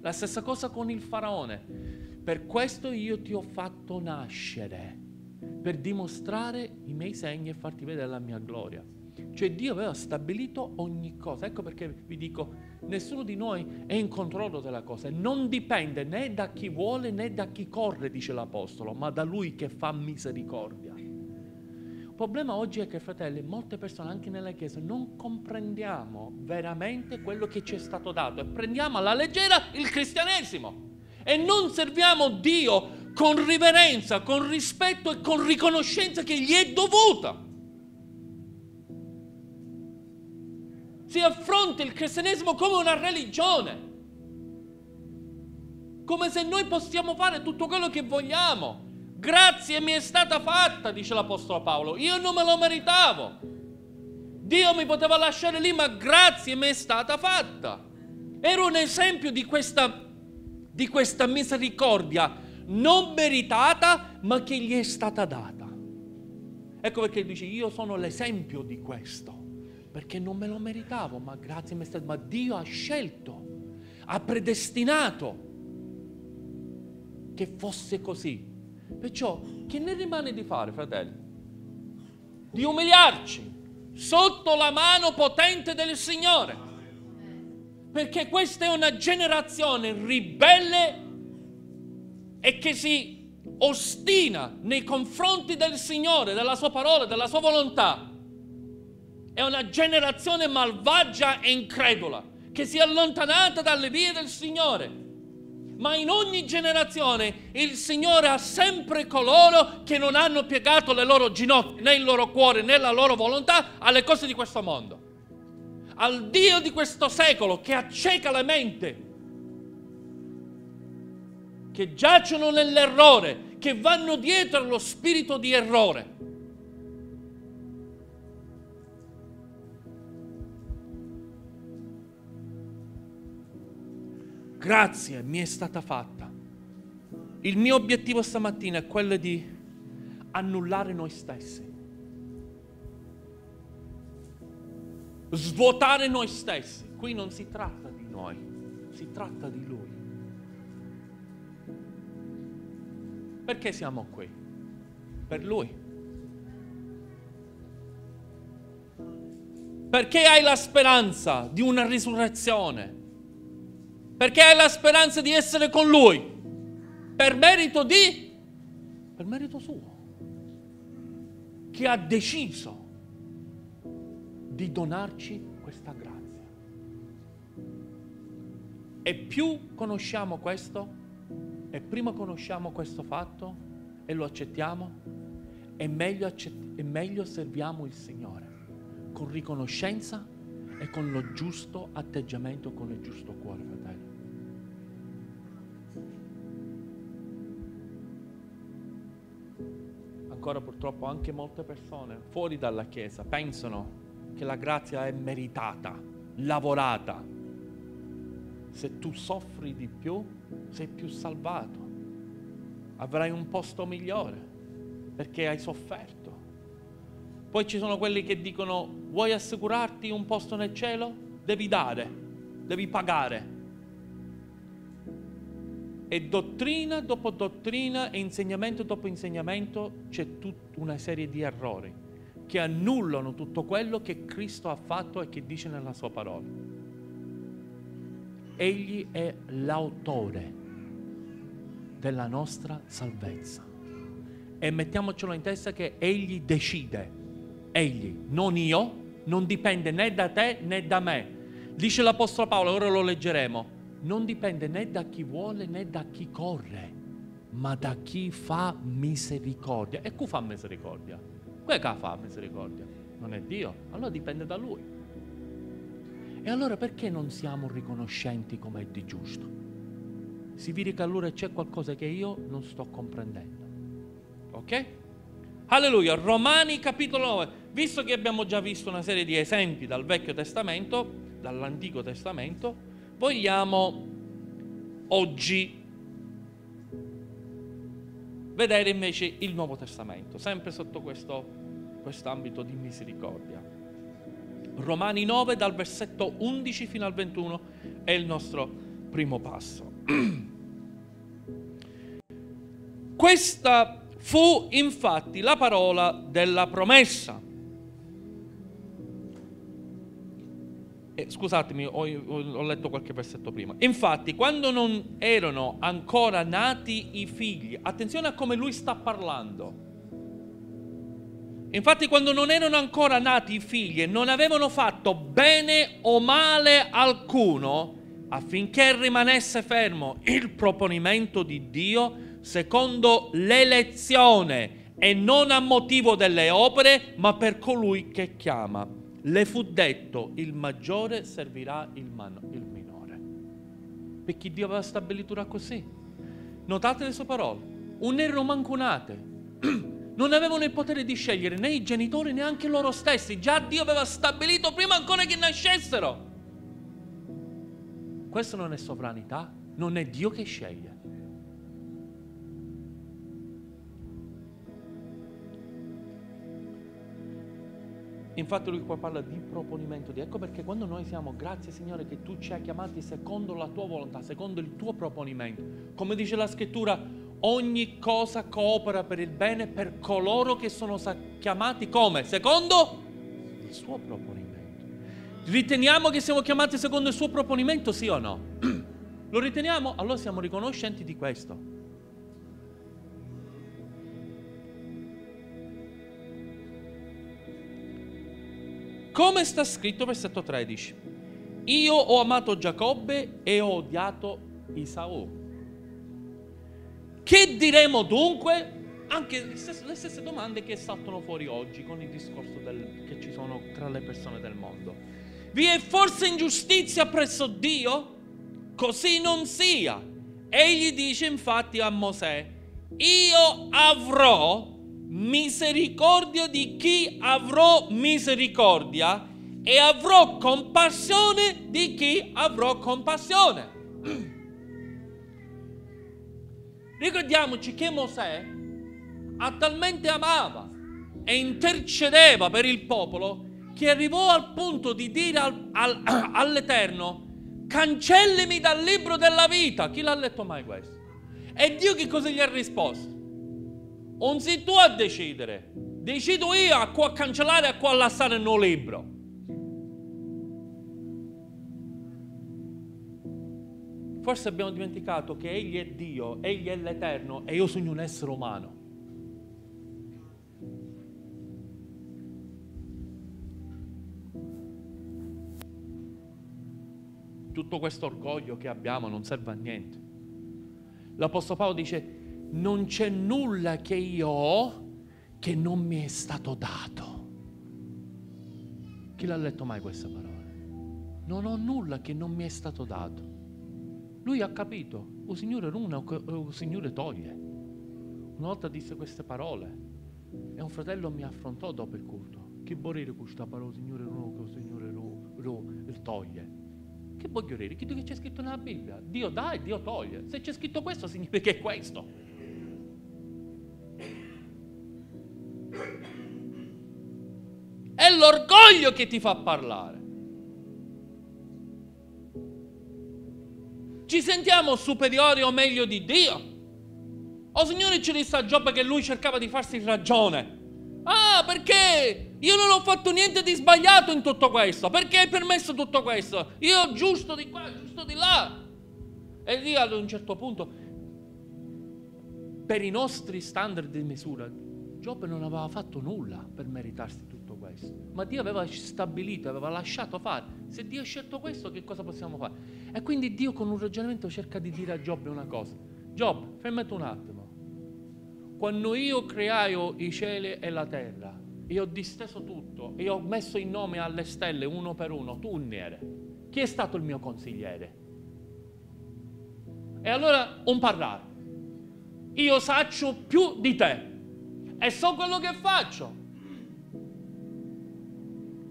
La stessa cosa con il faraone. Per questo io ti ho fatto nascere, per dimostrare i miei segni e farti vedere la mia gloria. Cioè Dio aveva stabilito ogni cosa. Ecco perché vi dico, nessuno di noi è in controllo della cosa. Non dipende né da chi vuole né da chi corre, dice l'Apostolo, ma da Lui che fa misericordia. problema oggi è che, fratelli, molte persone anche nella Chiesa non comprendiamo veramente quello che ci è stato dato e prendiamo alla leggera il cristianesimo e non serviamo Dio con riverenza, con rispetto e con riconoscenza che gli è dovuta. Si affronta il cristianesimo come una religione, come se noi possiamo fare tutto quello che vogliamo. Grazie mi è stata fatta, dice l'Apostolo Paolo, io non me lo meritavo. Dio mi poteva lasciare lì, ma grazie mi è stata fatta. Era un esempio di questa, di questa misericordia non meritata, ma che gli è stata data. Ecco perché dice, io sono l'esempio di questo, perché non me lo meritavo, ma grazie a me stesso, ma Dio ha scelto, ha predestinato che fosse così. Perciò, che ne rimane di fare, fratelli? Di umiliarci sotto la mano potente del Signore. Perché questa è una generazione ribelle e che si ostina nei confronti del Signore, della sua parola, della sua volontà. È una generazione malvagia e incredula che si è allontanata dalle vie del Signore. Ma in ogni generazione il Signore ha sempre coloro che non hanno piegato le loro ginocchia, né il loro cuore, né la loro volontà alle cose di questo mondo. Al Dio di questo secolo che acceca la mente che giacciono nell'errore, che vanno dietro allo spirito di errore. Grazie mi è stata fatta. Il mio obiettivo stamattina è quello di annullare noi stessi. Svuotare noi stessi. Qui non si tratta di noi, si tratta di Lui. Perché siamo qui? Per Lui. Perché hai la speranza di una risurrezione? Perché hai la speranza di essere con Lui? Per merito di? Per merito suo. Che ha deciso di donarci questa grazia. E più conosciamo questo, e prima conosciamo questo fatto e lo accettiamo, e meglio, accett- e meglio serviamo il Signore con riconoscenza e con lo giusto atteggiamento, con il giusto cuore, fratelli. Ancora purtroppo anche molte persone fuori dalla Chiesa pensano che la grazia è meritata, lavorata. Se tu soffri di più, sei più salvato. Avrai un posto migliore perché hai sofferto. Poi ci sono quelli che dicono vuoi assicurarti un posto nel cielo? Devi dare, devi pagare. E dottrina dopo dottrina e insegnamento dopo insegnamento c'è tutta una serie di errori che annullano tutto quello che Cristo ha fatto e che dice nella sua parola. Egli è l'autore della nostra salvezza. E mettiamocelo in testa che Egli decide, Egli, non io, non dipende né da te né da me. Dice l'Apostolo Paolo, ora lo leggeremo, non dipende né da chi vuole né da chi corre, ma da chi fa misericordia. E chi fa misericordia? Chi che fa misericordia? Non è Dio, allora dipende da Lui. E allora perché non siamo riconoscenti come è di giusto? si vede che allora c'è qualcosa che io non sto comprendendo. Ok? Alleluia, Romani capitolo 9. Visto che abbiamo già visto una serie di esempi dal Vecchio Testamento, dall'Antico Testamento, vogliamo oggi vedere invece il Nuovo Testamento, sempre sotto questo ambito di misericordia. Romani 9 dal versetto 11 fino al 21 è il nostro primo passo. Questa fu infatti la parola della promessa. Eh, scusatemi, ho, ho, letto qualche versetto prima. Infatti, quando non erano ancora nati i figli, attenzione a come lui sta parlando. Infatti quando non erano ancora nati i figli e non avevano fatto bene o male alcuno, affinché rimanesse fermo il proponimento di Dio secondo l'elezione e non a motivo delle opere, ma per colui che chiama. Le fu detto, il maggiore servirà il, man- il minore. Perché Dio aveva stabilito così. Notate le sue parole. Un erano mancunate. Non avevano il potere di scegliere né i genitori neanche loro stessi. Già Dio aveva stabilito prima ancora che nascessero. Questa non è sovranità, non è Dio che sceglie. Infatti lui qua parla di proponimento di ecco perché quando noi siamo grazie Signore che tu ci hai chiamati secondo la tua volontà, secondo il tuo proponimento. Come dice la scrittura, ogni cosa coopera per il bene per coloro che sono chiamati come? Secondo il suo proponimento. Riteniamo che siamo chiamati secondo il suo proponimento, sì o no? Lo riteniamo? Allora siamo riconoscenti di questo. Come sta scritto, versetto 13. Io ho amato Giacobbe e ho odiato Isaù. Che diremo dunque? Anche le stesse, domande che saltano fuori oggi con il discorso del- che ci sono tra le persone del mondo. Vi è forse ingiustizia presso Dio? Così non sia. Egli dice infatti a Mosè, io avrò misericordia di chi avrò misericordia e avrò compassione di chi avrò compassione. Ricordiamoci che Mosè talmente amava e intercedeva per il popolo che arrivò al punto di dire al- al- all'Eterno, cancellimi dal libro della vita. Chi l'ha letto mai questo? E Dio che cosa gli ha risposto? Non sei tu a decidere, decido io a qua cancellare e a qua lasciare nel libro. Forse abbiamo dimenticato che Egli è Dio, Egli è l'Eterno e io sono un essere umano. Tutto questo orgoglio che abbiamo non serve a niente. L'Apostolo Paolo dice, non c'è nulla che io ho che non mi è stato dato. Chi l'ha letto mai questa parola? Non ho nulla che non mi è stato dato. Lui ha capito, o Signore runa o il Signore toglie. Una volta disse queste parole e un fratello mi affrontò dopo il culto. Che vorrei questa parola, Signore runa o Signore ru, ru, il toglie? Che voglio dire? Che c'è scritto nella Bibbia? Dio dà e Dio toglie. Se c'è scritto questo significa che è questo. È l'orgoglio che ti fa parlare. Ci sentiamo superiori o meglio di Dio? O Signore ci disse a Giobbe che lui cercava di farsi ragione. Ah, perché io non ho fatto niente di sbagliato in tutto questo? Perché hai permesso tutto questo? Io giusto di qua, giusto di là. E lì ad un certo punto, per i nostri standard di misura, Giobbe non aveva fatto nulla per meritarsi tutto questo. Ma Dio aveva stabilito, aveva lasciato fare. Se Dio ha scelto questo, che cosa possiamo fare? E quindi Dio con un ragionamento cerca di dire a Giobbe una cosa. Giobbe, fermati un attimo. Quando io creai i cieli e la terra, e ho disteso tutto, e ho messo il nome alle stelle uno per uno, tu ne eri. Chi è stato il mio consigliere? E allora un parlare. Io saccio più di te e so quello che faccio.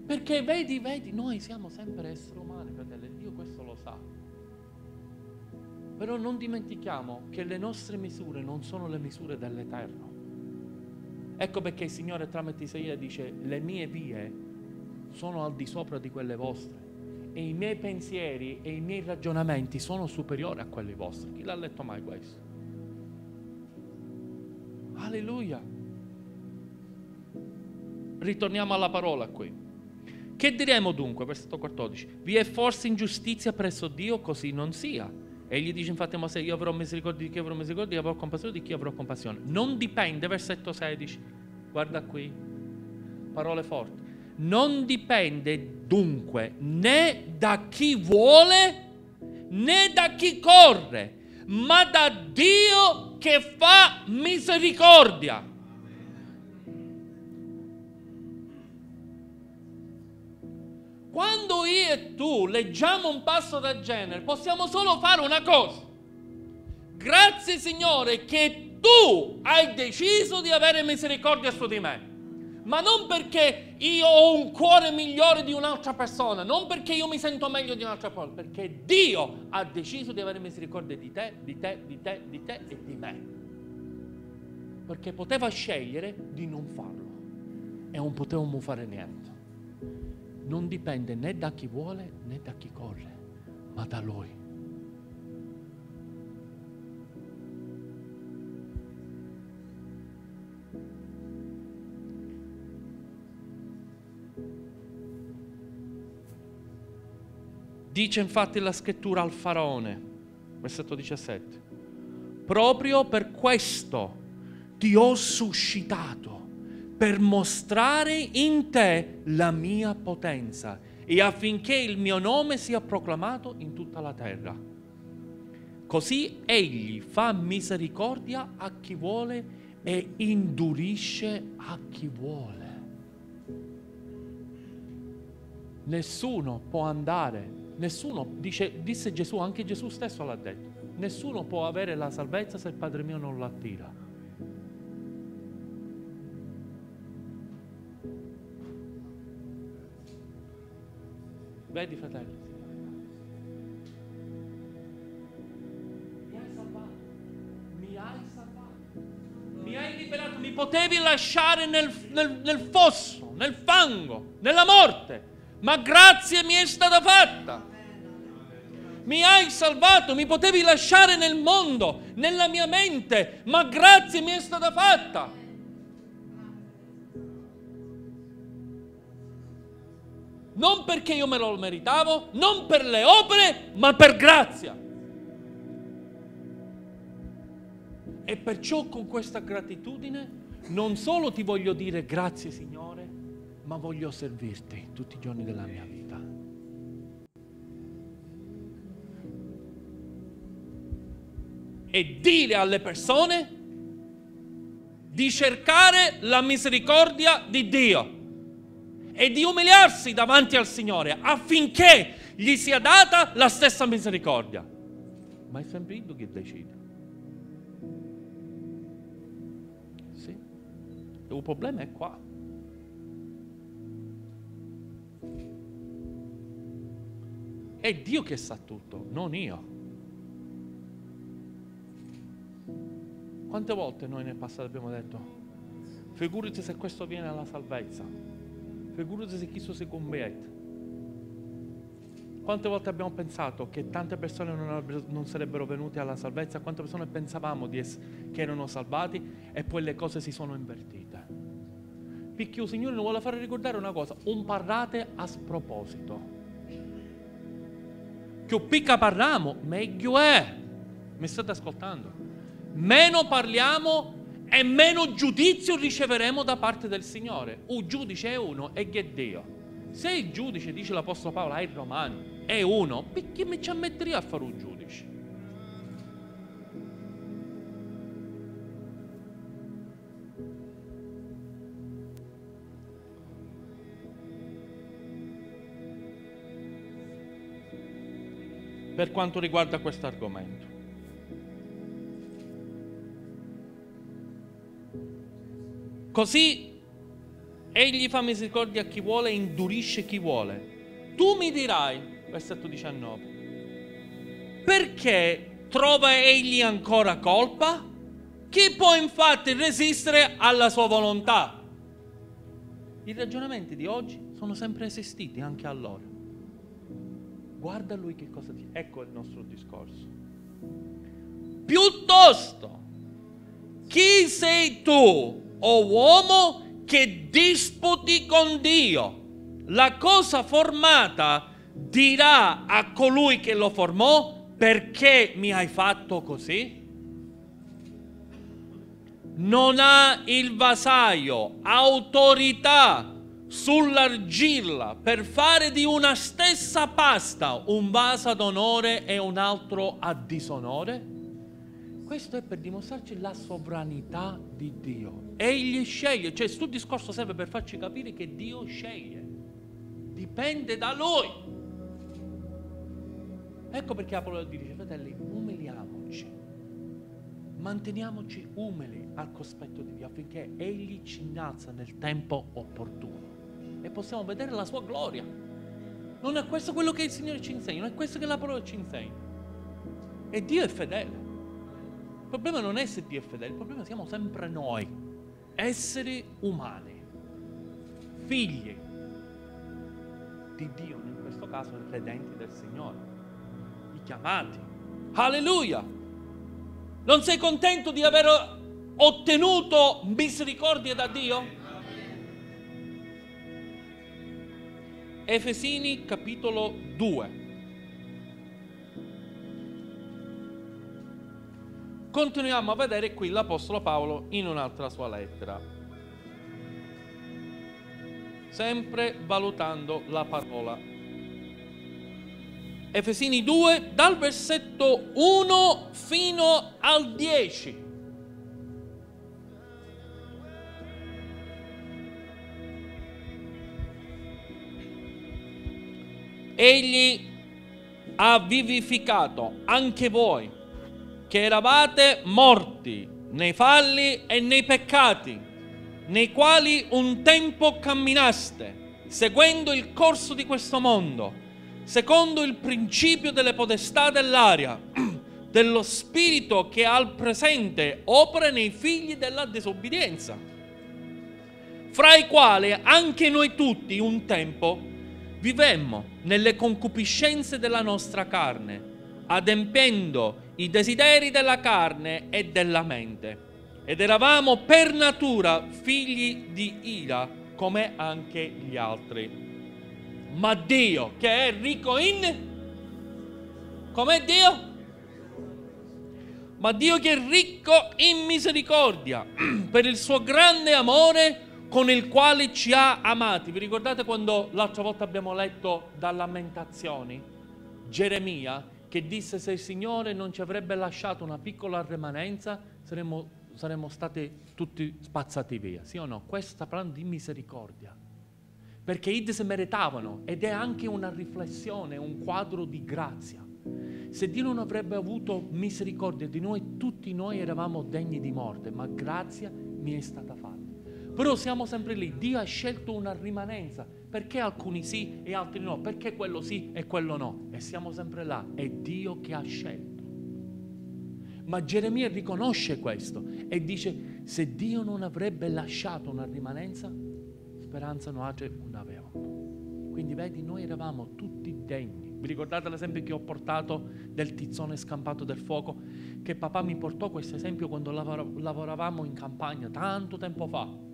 Perché vedi, vedi, noi siamo sempre esseri umani, fratello, e Dio questo lo sa. Però non dimentichiamo che le nostre misure non sono le misure dell'Eterno. Ecco perché il Signore tramite Isaia dice, le mie vie sono al di sopra di quelle vostre e i miei pensieri e i miei ragionamenti sono superiori a quelli vostri. Chi l'ha letto mai questo? Alleluia. Ritorniamo alla parola qui. Che diremo dunque, versetto 14? Vi è forse ingiustizia presso Dio? Così non sia. Egli dice infatti a Mosè, io avrò misericordia di chi avrò misericordia, io avrò compassione di chi avrò compassione. Non dipende, versetto 16, guarda qui, parole forti. Non dipende dunque né da chi vuole né da chi corre, ma da Dio che fa misericordia. Io e tu leggiamo un passo del genere, possiamo solo fare una cosa. Grazie Signore che tu hai deciso di avere misericordia su di me. Ma non perché io ho un cuore migliore di un'altra persona, non perché io mi sento meglio di un'altra persona, perché Dio ha deciso di avere misericordia di te, di te, di te, di te e di me. Perché poteva scegliere di non farlo e non potevamo fare niente. Non dipende né da chi vuole né da chi corre, ma da Lui. Dice infatti la scrittura al faraone, versetto 17, proprio per questo ti ho suscitato, per mostrare in te la mia potenza e affinché il mio nome sia proclamato in tutta la terra. Così egli fa misericordia a chi vuole e indurisce a chi vuole. Nessuno può andare Nessuno, dice, disse Gesù, anche Gesù stesso l'ha detto, nessuno può avere la salvezza se il Padre mio non l'attira. Vedi fratelli? Mi hai salvato, mi hai salvato, mi hai liberato, mi potevi lasciare nel, nel, nel fosso, nel fango, nella morte, ma grazie mi è stata fatta. Mi hai salvato, mi potevi lasciare nel mondo, nella mia mente, ma grazie mi è stata fatta. Non perché io me lo meritavo, non per le opere, ma per grazia. E perciò con questa gratitudine non solo ti voglio dire grazie Signore, ma voglio servirti tutti i giorni della mia vita. e dire alle persone di cercare la misericordia di Dio e di umiliarsi davanti al Signore affinché gli sia data la stessa misericordia. Ma è sempre Dio che decide. Sì. Il problema è qua. È Dio che sa tutto, non io. Quante volte noi nel passato abbiamo detto, figurati se questo viene alla salvezza, figurati se questo si convierte. Quante volte abbiamo pensato che tante persone non, non sarebbero venute alla salvezza, quante persone pensavamo che erano salvati e poi le cose si sono invertite. Perché il Signore non vuole fare ricordare una cosa, un parlate a sproposito. Più picca parliamo, meglio è. Mi state ascoltando? meno parliamo e meno giudizio riceveremo da parte del Signore. Un giudice è uno e che è Dio. Se il giudice, dice l'Apostolo Paolo ai Romani, è uno, perché mi ci ammetteria a fare un giudice? Per quanto riguarda questo argomento. Così egli fa misericordia a chi vuole e indurisce chi vuole. Tu mi dirai, versetto 19, perché trova egli ancora colpa? Chi può infatti resistere alla sua volontà? I ragionamenti di oggi sono sempre esistiti anche allora. Guarda lui che cosa dice. Ecco il nostro discorso. Piuttosto, chi sei tu o uomo che disputi con Dio. La cosa formata dirà a colui che lo formò perché mi hai fatto così? Non ha il vasaio autorità sull'argilla per fare di una stessa pasta un vaso ad onore e un altro a disonore? Questo è per dimostrarci la sovranità di Dio. Egli sceglie, cioè questo discorso serve per farci capire che Dio sceglie. Dipende da Lui. Ecco perché Apollo dice, fratelli, umiliamoci, manteniamoci umili al cospetto di Dio affinché Egli ci innalza nel tempo opportuno e possiamo vedere la sua gloria. Non è questo quello che il Signore ci insegna, non è questo che la parola ci insegna. E Dio è fedele. Il problema non è se Dio è fedele, il problema siamo sempre noi, esseri umani, figli di Dio, in questo caso redenti del Signore, i chiamati. Alleluia! Non sei contento di aver ottenuto misericordia da Dio? Efesini capitolo 2. Continuiamo a vedere qui l'Apostolo Paolo in un'altra sua lettera, sempre valutando la parola. Efesini 2 dal versetto 1 fino al 10. Egli ha vivificato anche voi che eravate morti nei falli e nei peccati, nei quali un tempo camminaste, seguendo il corso di questo mondo, secondo il principio delle potestà dell'aria, dello spirito che al presente opera nei figli della disobbedienza, fra i quali anche noi tutti un tempo vivemmo nelle concupiscenze della nostra carne, adempiendo i desideri della carne e della mente. Ed eravamo per natura figli di ira come anche gli altri. Ma Dio, che è ricco in... Com'è Dio? Ma Dio che è ricco in misericordia, per il suo grande amore con il quale ci ha amati. Vi ricordate quando l'altra volta abbiamo letto da Lamentazioni? Geremia che disse se il Signore non ci avrebbe lasciato una piccola remanenza saremmo, saremmo stati tutti spazzati via. Sì o no? Questo sta parlando di misericordia. Perché i si meritavano ed è anche una riflessione, un quadro di grazia. Se Dio non avrebbe avuto misericordia di noi, tutti noi eravamo degni di morte, ma grazia mi è stata fatta. Però siamo sempre lì. Dio ha scelto una rimanenza. Perché alcuni sì e altri no? Perché quello sì e quello no? E siamo sempre là. È Dio che ha scelto. Ma Geremia riconosce questo e dice, se Dio non avrebbe lasciato una rimanenza, speranza altri non avevamo. Quindi vedi, noi eravamo tutti degni. Vi ricordate l'esempio che ho portato del tizzone scampato del fuoco? Che papà mi portò questo esempio quando lavoravamo in campagna tanto tempo fa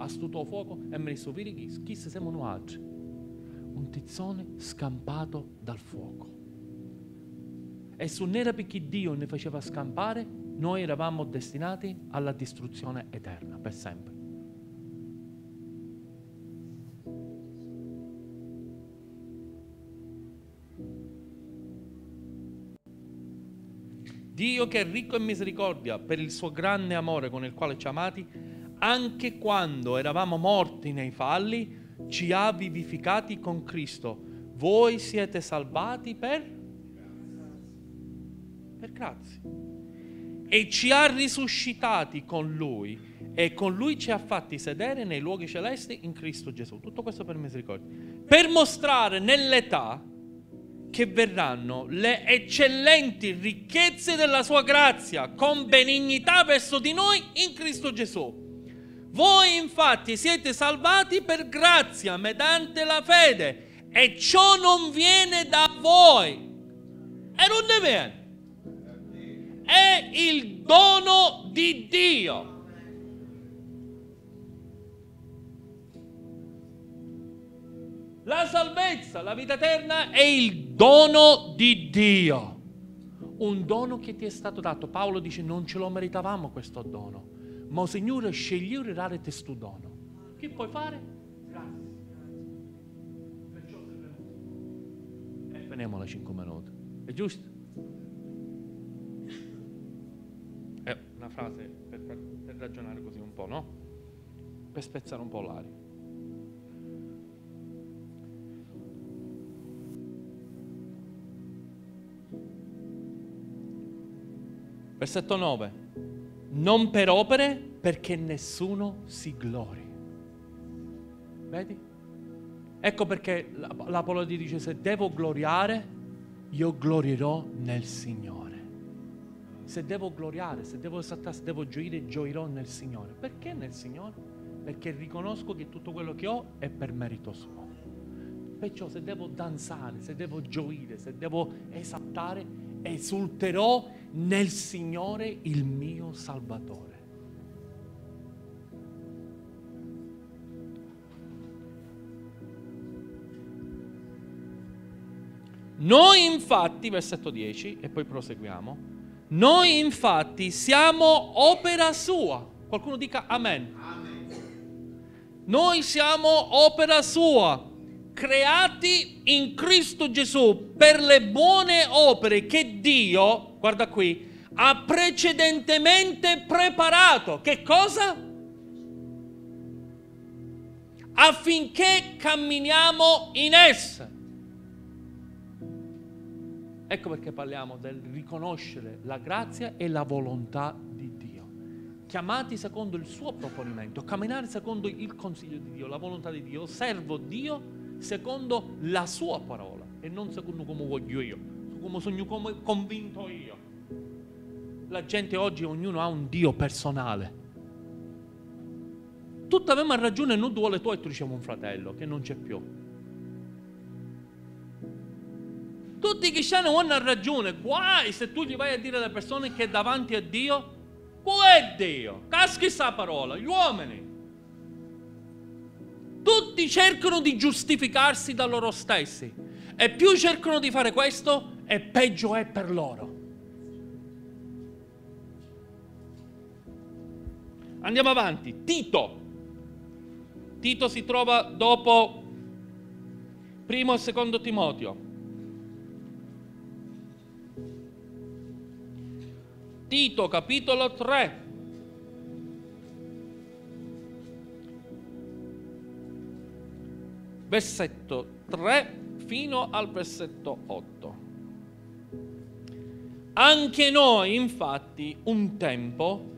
ha stuto fuoco e disse, vedi chi, chi siamo noi altri? Un tizzone scampato dal fuoco. E se non era perché Dio ne faceva scampare, noi eravamo destinati alla distruzione eterna, per sempre. Dio che è ricco in misericordia per il suo grande amore con il quale ci ha amati, anche quando eravamo morti nei falli, ci ha vivificati con Cristo. Voi siete salvati per? Per grazia. E ci ha risuscitati con Lui e con Lui ci ha fatti sedere nei luoghi celesti in Cristo Gesù. Tutto questo per misericordia. Per mostrare nell'età che verranno le eccellenti ricchezze della sua grazia con benignità verso di noi in Cristo Gesù. Voi infatti siete salvati per grazia, mediante la fede, e ciò non viene da voi. E non ne viene. È il dono di Dio. La salvezza, la vita eterna è il dono di Dio. Un dono che ti è stato dato. Paolo dice non ce lo meritavamo questo dono ma Signore sceglie di dare questo dono. Che puoi fare? Grazie. Perciò sei venuto. E veniamo alle 5 minuti. È giusto? È una frase per- per ragionare così un po', no? Per spezzare un po' l'aria. Versetto 9. Non per opere perché nessuno si glori. Vedi? Ecco perché la- l'Apollo dice se devo gloriare, io glorierò nel Signore. Se devo gloriare, se devo esaltare, se devo gioire, gioirò nel Signore. Perché nel Signore? Perché riconosco che tutto quello che ho è per merito suo. Perciò se devo danzare, se devo gioire, se devo esaltare, esulterò nel Signore il mio Salvatore. Noi infatti, versetto 10, e poi proseguiamo, noi infatti siamo opera sua. Qualcuno dica amen. Noi siamo opera sua, creati in Cristo Gesù per le buone opere che Dio, guarda qui, ha precedentemente preparato. Che cosa? Affinché camminiamo in esse. Ecco perché parliamo del riconoscere la grazia e la volontà di Dio. Chiamati secondo il suo proponimento, camminare secondo il consiglio di Dio, la volontà di Io. Servo Dio secondo la sua parola e non secondo come voglio io, come sono come convinto io. La gente oggi, ognuno ha un Dio personale. Tutti avevamo ragione, non vuole tu e tu diciamo un fratello che non c'è più. Tutti i cristiani hanno ragione. Guai se tu gli vai a dire alle persone che davanti a Dio, qual è Dio? Caschi sta parola, gli uomini. Tutti cercano di giustificarsi da loro stessi. E più cercano di fare questo, e peggio è per loro. Andiamo avanti. Tito. Tito si trova dopo primo e secondo Timoteo. Tito capitolo 3. Versetto 3 fino al versetto 8. Anche noi infatti un tempo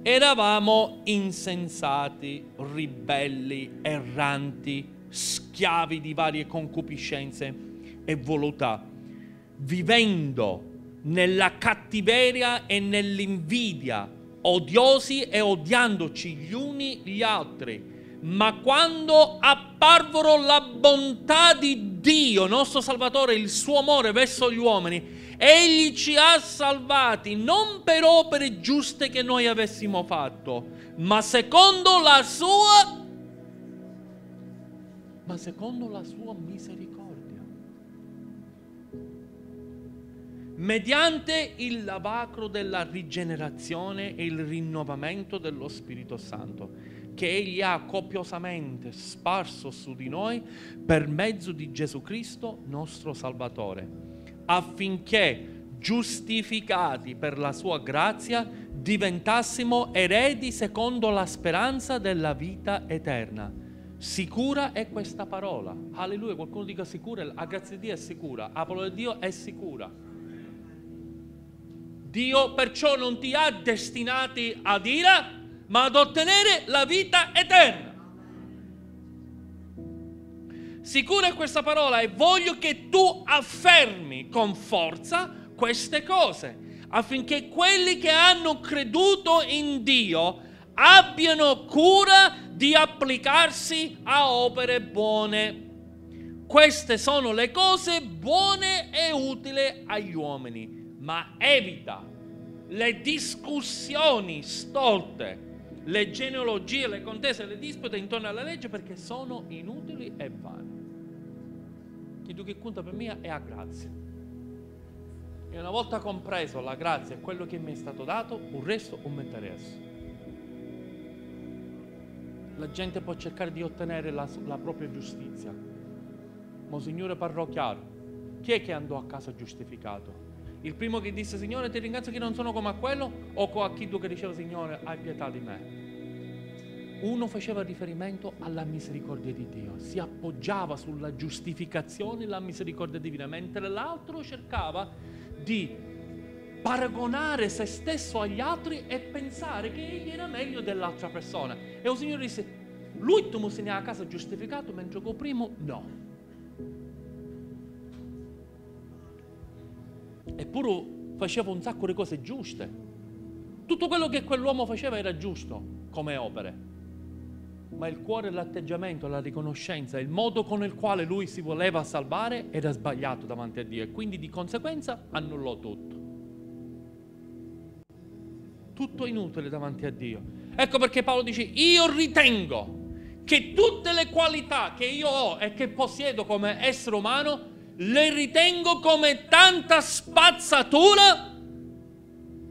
eravamo insensati, ribelli, erranti, schiavi di varie concupiscenze e volontà, vivendo nella cattiveria e nell'invidia, odiosi e odiandoci gli uni gli altri. Ma quando apparvero la bontà di Dio, nostro Salvatore, il suo amore verso gli uomini, Egli ci ha salvati non per opere giuste che noi avessimo fatto, ma secondo la sua ma secondo la sua misericordia. Mediante il lavacro della rigenerazione e il rinnovamento dello Spirito Santo, che Egli ha copiosamente sparso su di noi per mezzo di Gesù Cristo, nostro Salvatore, affinché giustificati per la sua grazia diventassimo eredi secondo la speranza della vita eterna. Sicura è questa parola. Alleluia, qualcuno dica sicura, la grazia di Dio è sicura, la parola di Dio è sicura. Dio perciò non ti ha destinati ad ira, ma ad ottenere la vita eterna. Sicura questa parola e voglio che tu affermi con forza queste cose, affinché quelli che hanno creduto in Dio abbiano cura di applicarsi a opere buone. Queste sono le cose buone e utili agli uomini, ma evita le discussioni stolte, le genealogie, le contese, le dispute intorno alla legge perché sono inutili e vane. Tutto che conta per me è a grazia. E una volta compreso la grazia e quello che mi è stato dato, un resto non mi interessa. la gente può cercare di ottenere la, la propria giustizia. Monsignore parlò chiaro. Chi è che andò a casa giustificato? Il primo che disse Signore ti ringrazio che non sono come a quello o a chi tu che diceva Signore hai pietà di me? Uno faceva riferimento alla misericordia di Dio, si appoggiava sulla giustificazione e la misericordia divina, mentre l'altro cercava di paragonare se stesso agli altri e pensare che egli era meglio dell'altra persona. E il Signore disse, lui tu mi sei a casa giustificato, mentre il primo no. Eppure faceva un sacco di cose giuste. Tutto quello che quell'uomo faceva era giusto come opere ma il cuore, l'atteggiamento, la riconoscenza, il modo con il quale lui si voleva salvare era sbagliato davanti a Dio e quindi di conseguenza annullò tutto. Tutto inutile davanti a Dio. Ecco perché Paolo dice, io ritengo che tutte le qualità che io ho e che possiedo come essere umano, le ritengo come tanta spazzatura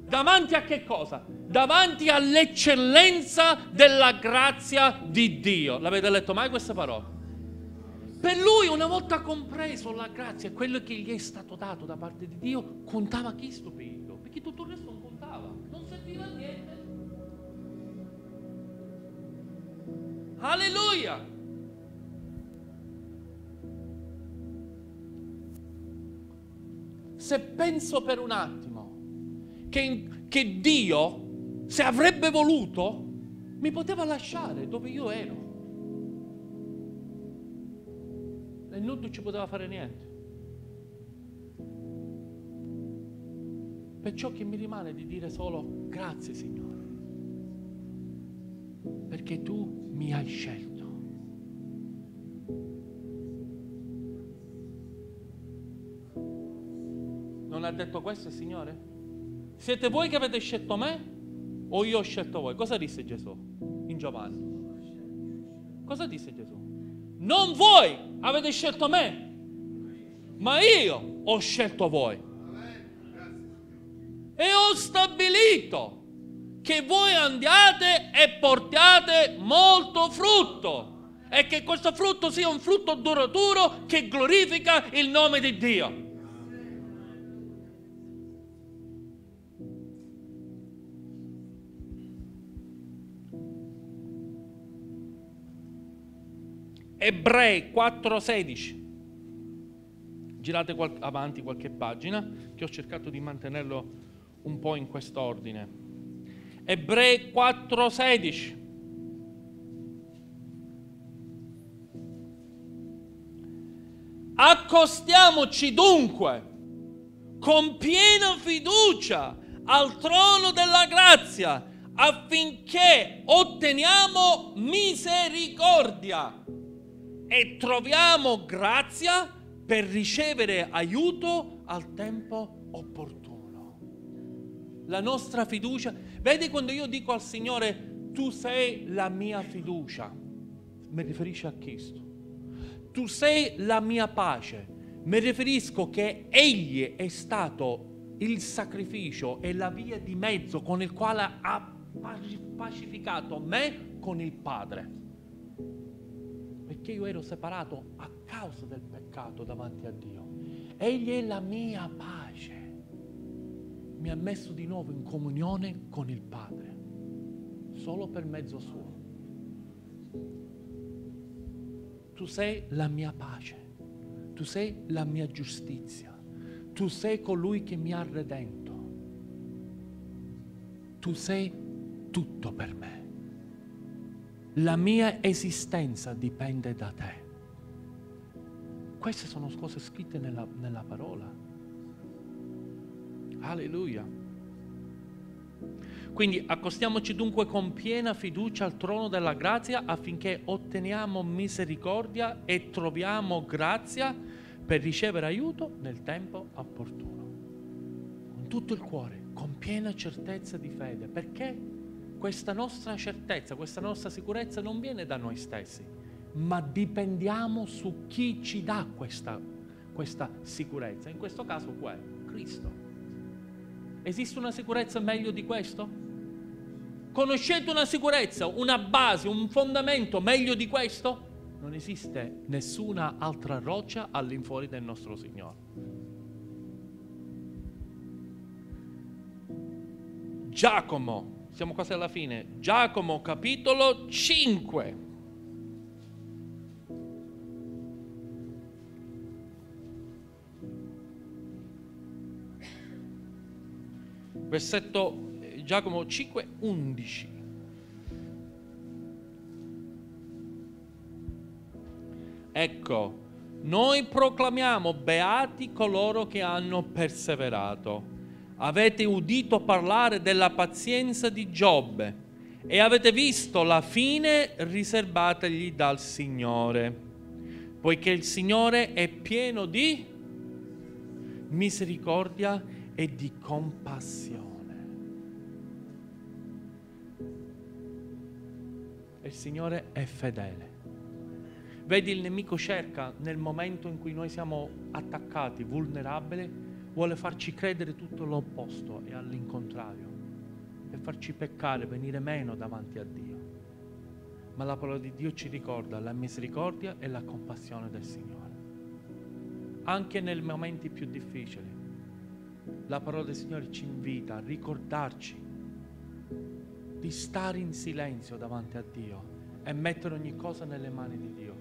davanti a che cosa? davanti all'eccellenza della grazia di Dio. L'avete letto mai questa parola? Per lui, una volta compreso la grazia quello che gli è stato dato da parte di Dio, contava chi stupito, perché tutto il resto non contava, non serviva a niente. Alleluia! Se penso per un attimo che, che Dio se avrebbe voluto, mi poteva lasciare dove io ero. E non ci poteva fare niente. Perciò che mi rimane di dire solo grazie Signore, perché tu mi hai scelto. Non ha detto questo il Signore? Siete voi che avete scelto me? o io ho scelto voi. Cosa disse Gesù in Giovanni? Cosa disse Gesù? Non voi avete scelto me, ma io ho scelto voi. E ho stabilito che voi andiate e portiate molto frutto e che questo frutto sia un frutto duraturo che glorifica il nome di Dio. Ebrei 4:16. Girate qual- avanti qualche pagina, che ho cercato di mantenerlo un po' in quest'ordine. Ebrei 4:16. Accostiamoci dunque con piena fiducia al trono della grazia affinché otteniamo misericordia e troviamo grazia per ricevere aiuto al tempo opportuno. La nostra fiducia, vedi quando io dico al Signore, tu sei la mia fiducia, mi riferisco a Cristo. Tu sei la mia pace, mi riferisco che Egli è stato il sacrificio e la via di mezzo con il quale ha pacificato me con il Padre perché io ero separato a causa del peccato davanti a Dio. Egli è la mia pace. Mi ha messo di nuovo in comunione con il Padre, solo per mezzo suo. Tu sei la mia pace, tu sei la mia giustizia, tu sei colui che mi ha redento, tu sei tutto per me. La mia esistenza dipende da te. Queste sono cose scritte nella, nella parola. Alleluia. Quindi accostiamoci dunque con piena fiducia al trono della grazia affinché otteniamo misericordia e troviamo grazia per ricevere aiuto nel tempo opportuno. Con tutto il cuore, con piena certezza di fede. Perché? Questa nostra certezza, questa nostra sicurezza non viene da noi stessi, ma dipendiamo su chi ci dà questa, questa sicurezza. In questo caso qual è? Cristo. Esiste una sicurezza meglio di questo? Conoscete una sicurezza, una base, un fondamento meglio di questo? Non esiste nessuna altra roccia all'infuori del nostro Signore. Giacomo, siamo quasi alla fine. Giacomo capitolo 5. Versetto eh, Giacomo 5, 11. Ecco, noi proclamiamo beati coloro che hanno perseverato. Avete udito parlare della pazienza di Giobbe e avete visto la fine riservategli dal Signore, poiché il Signore è pieno di misericordia e di compassione. Il Signore è fedele. Vedi, il nemico cerca nel momento in cui noi siamo attaccati, vulnerabili, vuole farci credere tutto l'opposto e all'incontrario e farci peccare, venire meno davanti a Dio. Ma la parola di Dio ci ricorda la misericordia e la compassione del Signore. Anche nei momenti più difficili, la parola del Signore ci invita a ricordarci di stare in silenzio davanti a Dio e mettere ogni cosa nelle mani di Dio.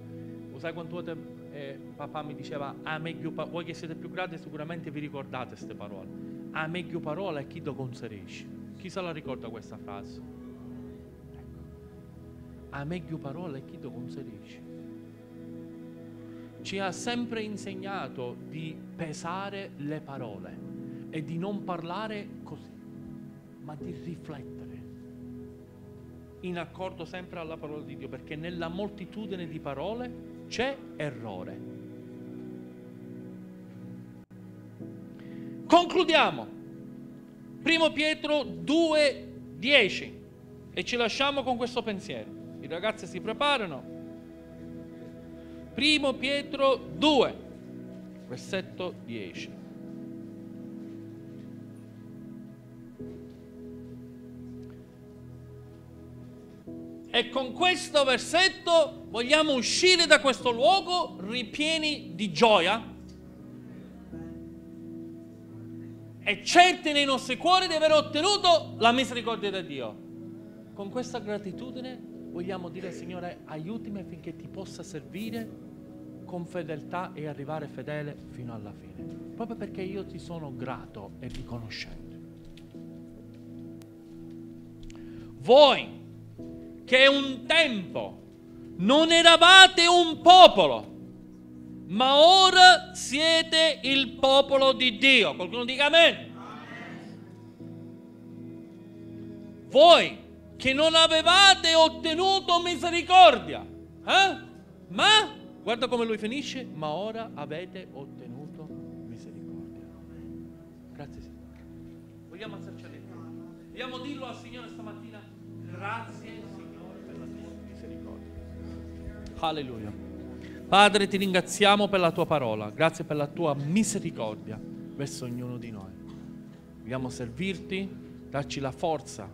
Lo sai quante volte eh, papà mi diceva a meglio voi che siete più grandi sicuramente vi ricordate queste parole. A meglio parola e chi do conserisci. Chi se la ricorda questa frase? Ecco. A meglio parola e chi do conserisci. Ci ha sempre insegnato di pesare le parole e di non parlare così, ma di riflettere in accordo sempre alla parola di Dio, perché nella moltitudine di parole c'è errore. Concludiamo. Primo Pietro 2, 10 e ci lasciamo con questo pensiero. I ragazzi si preparano. Primo Pietro 2, versetto 10. E con questo versetto vogliamo uscire da questo luogo ripieni di gioia e certi nei nostri cuori di aver ottenuto la misericordia di Dio. Con questa gratitudine vogliamo dire Signore aiutami affinché ti possa servire con fedeltà e arrivare fedele fino alla fine, proprio perché io ti sono grato e riconoscente. Voi che un tempo non eravate un popolo, ma ora siete il popolo di Dio. Qualcuno dica amen. Voi che non avevate ottenuto misericordia, eh? ma guarda come lui finisce, ma ora avete ottenuto misericordia. Grazie Signore. Vogliamo alzarci alle Vogliamo dirlo al Signore stamattina. Grazie Alleluia. Padre, ti ringraziamo per la tua parola, grazie per la tua misericordia verso ognuno di noi. Vogliamo servirti, darci la forza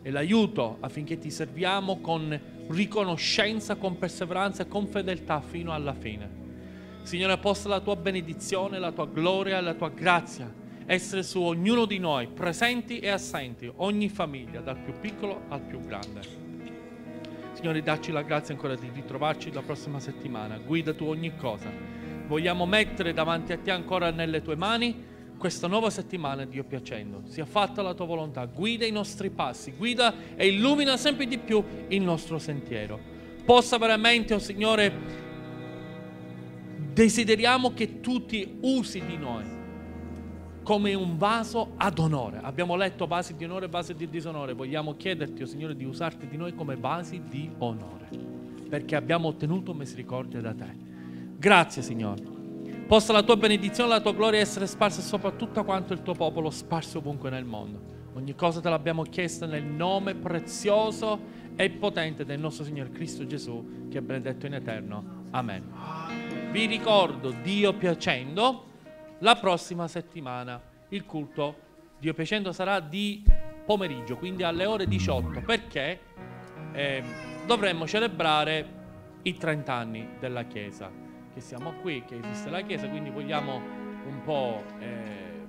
e l'aiuto affinché ti serviamo con riconoscenza, con perseveranza e con fedeltà fino alla fine. Signore, possa la tua benedizione, la tua gloria la tua grazia essere su ognuno di noi, presenti e assenti, ogni famiglia, dal più piccolo al più grande. Signore, dacci la grazia ancora di ritrovarci la prossima settimana. Guida tu ogni cosa. Vogliamo mettere davanti a te ancora nelle tue mani questa nuova settimana, Dio piacendo. Sia fatta la tua volontà. Guida i nostri passi, guida e illumina sempre di più il nostro sentiero. Possa veramente, oh Signore, desideriamo che tu ti usi di noi come un vaso ad onore. Abbiamo letto vasi di onore e vasi di disonore. Vogliamo chiederti, oh Signore, di usarti di noi come vasi di onore, perché abbiamo ottenuto misericordia da te. Grazie, Signore. Possa la tua benedizione e la tua gloria essere sparsa sopra tutto quanto il tuo popolo, sparso ovunque nel mondo. Ogni cosa te l'abbiamo chiesta nel nome prezioso e potente del nostro Signore Cristo Gesù, che è benedetto in eterno. Amen. Vi ricordo, Dio piacendo, la prossima settimana il culto Dio piacendo sarà di pomeriggio, quindi alle ore 18, perché eh, dovremmo celebrare i 30 anni della Chiesa, che siamo qui, che esiste la Chiesa, quindi vogliamo un po' eh,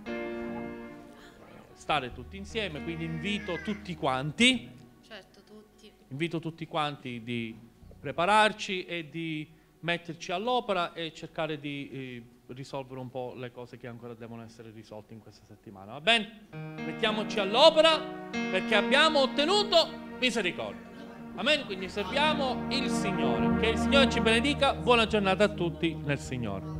stare tutti insieme, quindi invito tutti quanti, certo, tutti. invito tutti quanti di prepararci e di metterci all'opera e cercare di... Eh, risolvere un po' le cose che ancora devono essere risolte in questa settimana. Va bene? Mettiamoci all'opera perché abbiamo ottenuto misericordia. Amen? Quindi serviamo il Signore. Che il Signore ci benedica. Buona giornata a tutti nel Signore.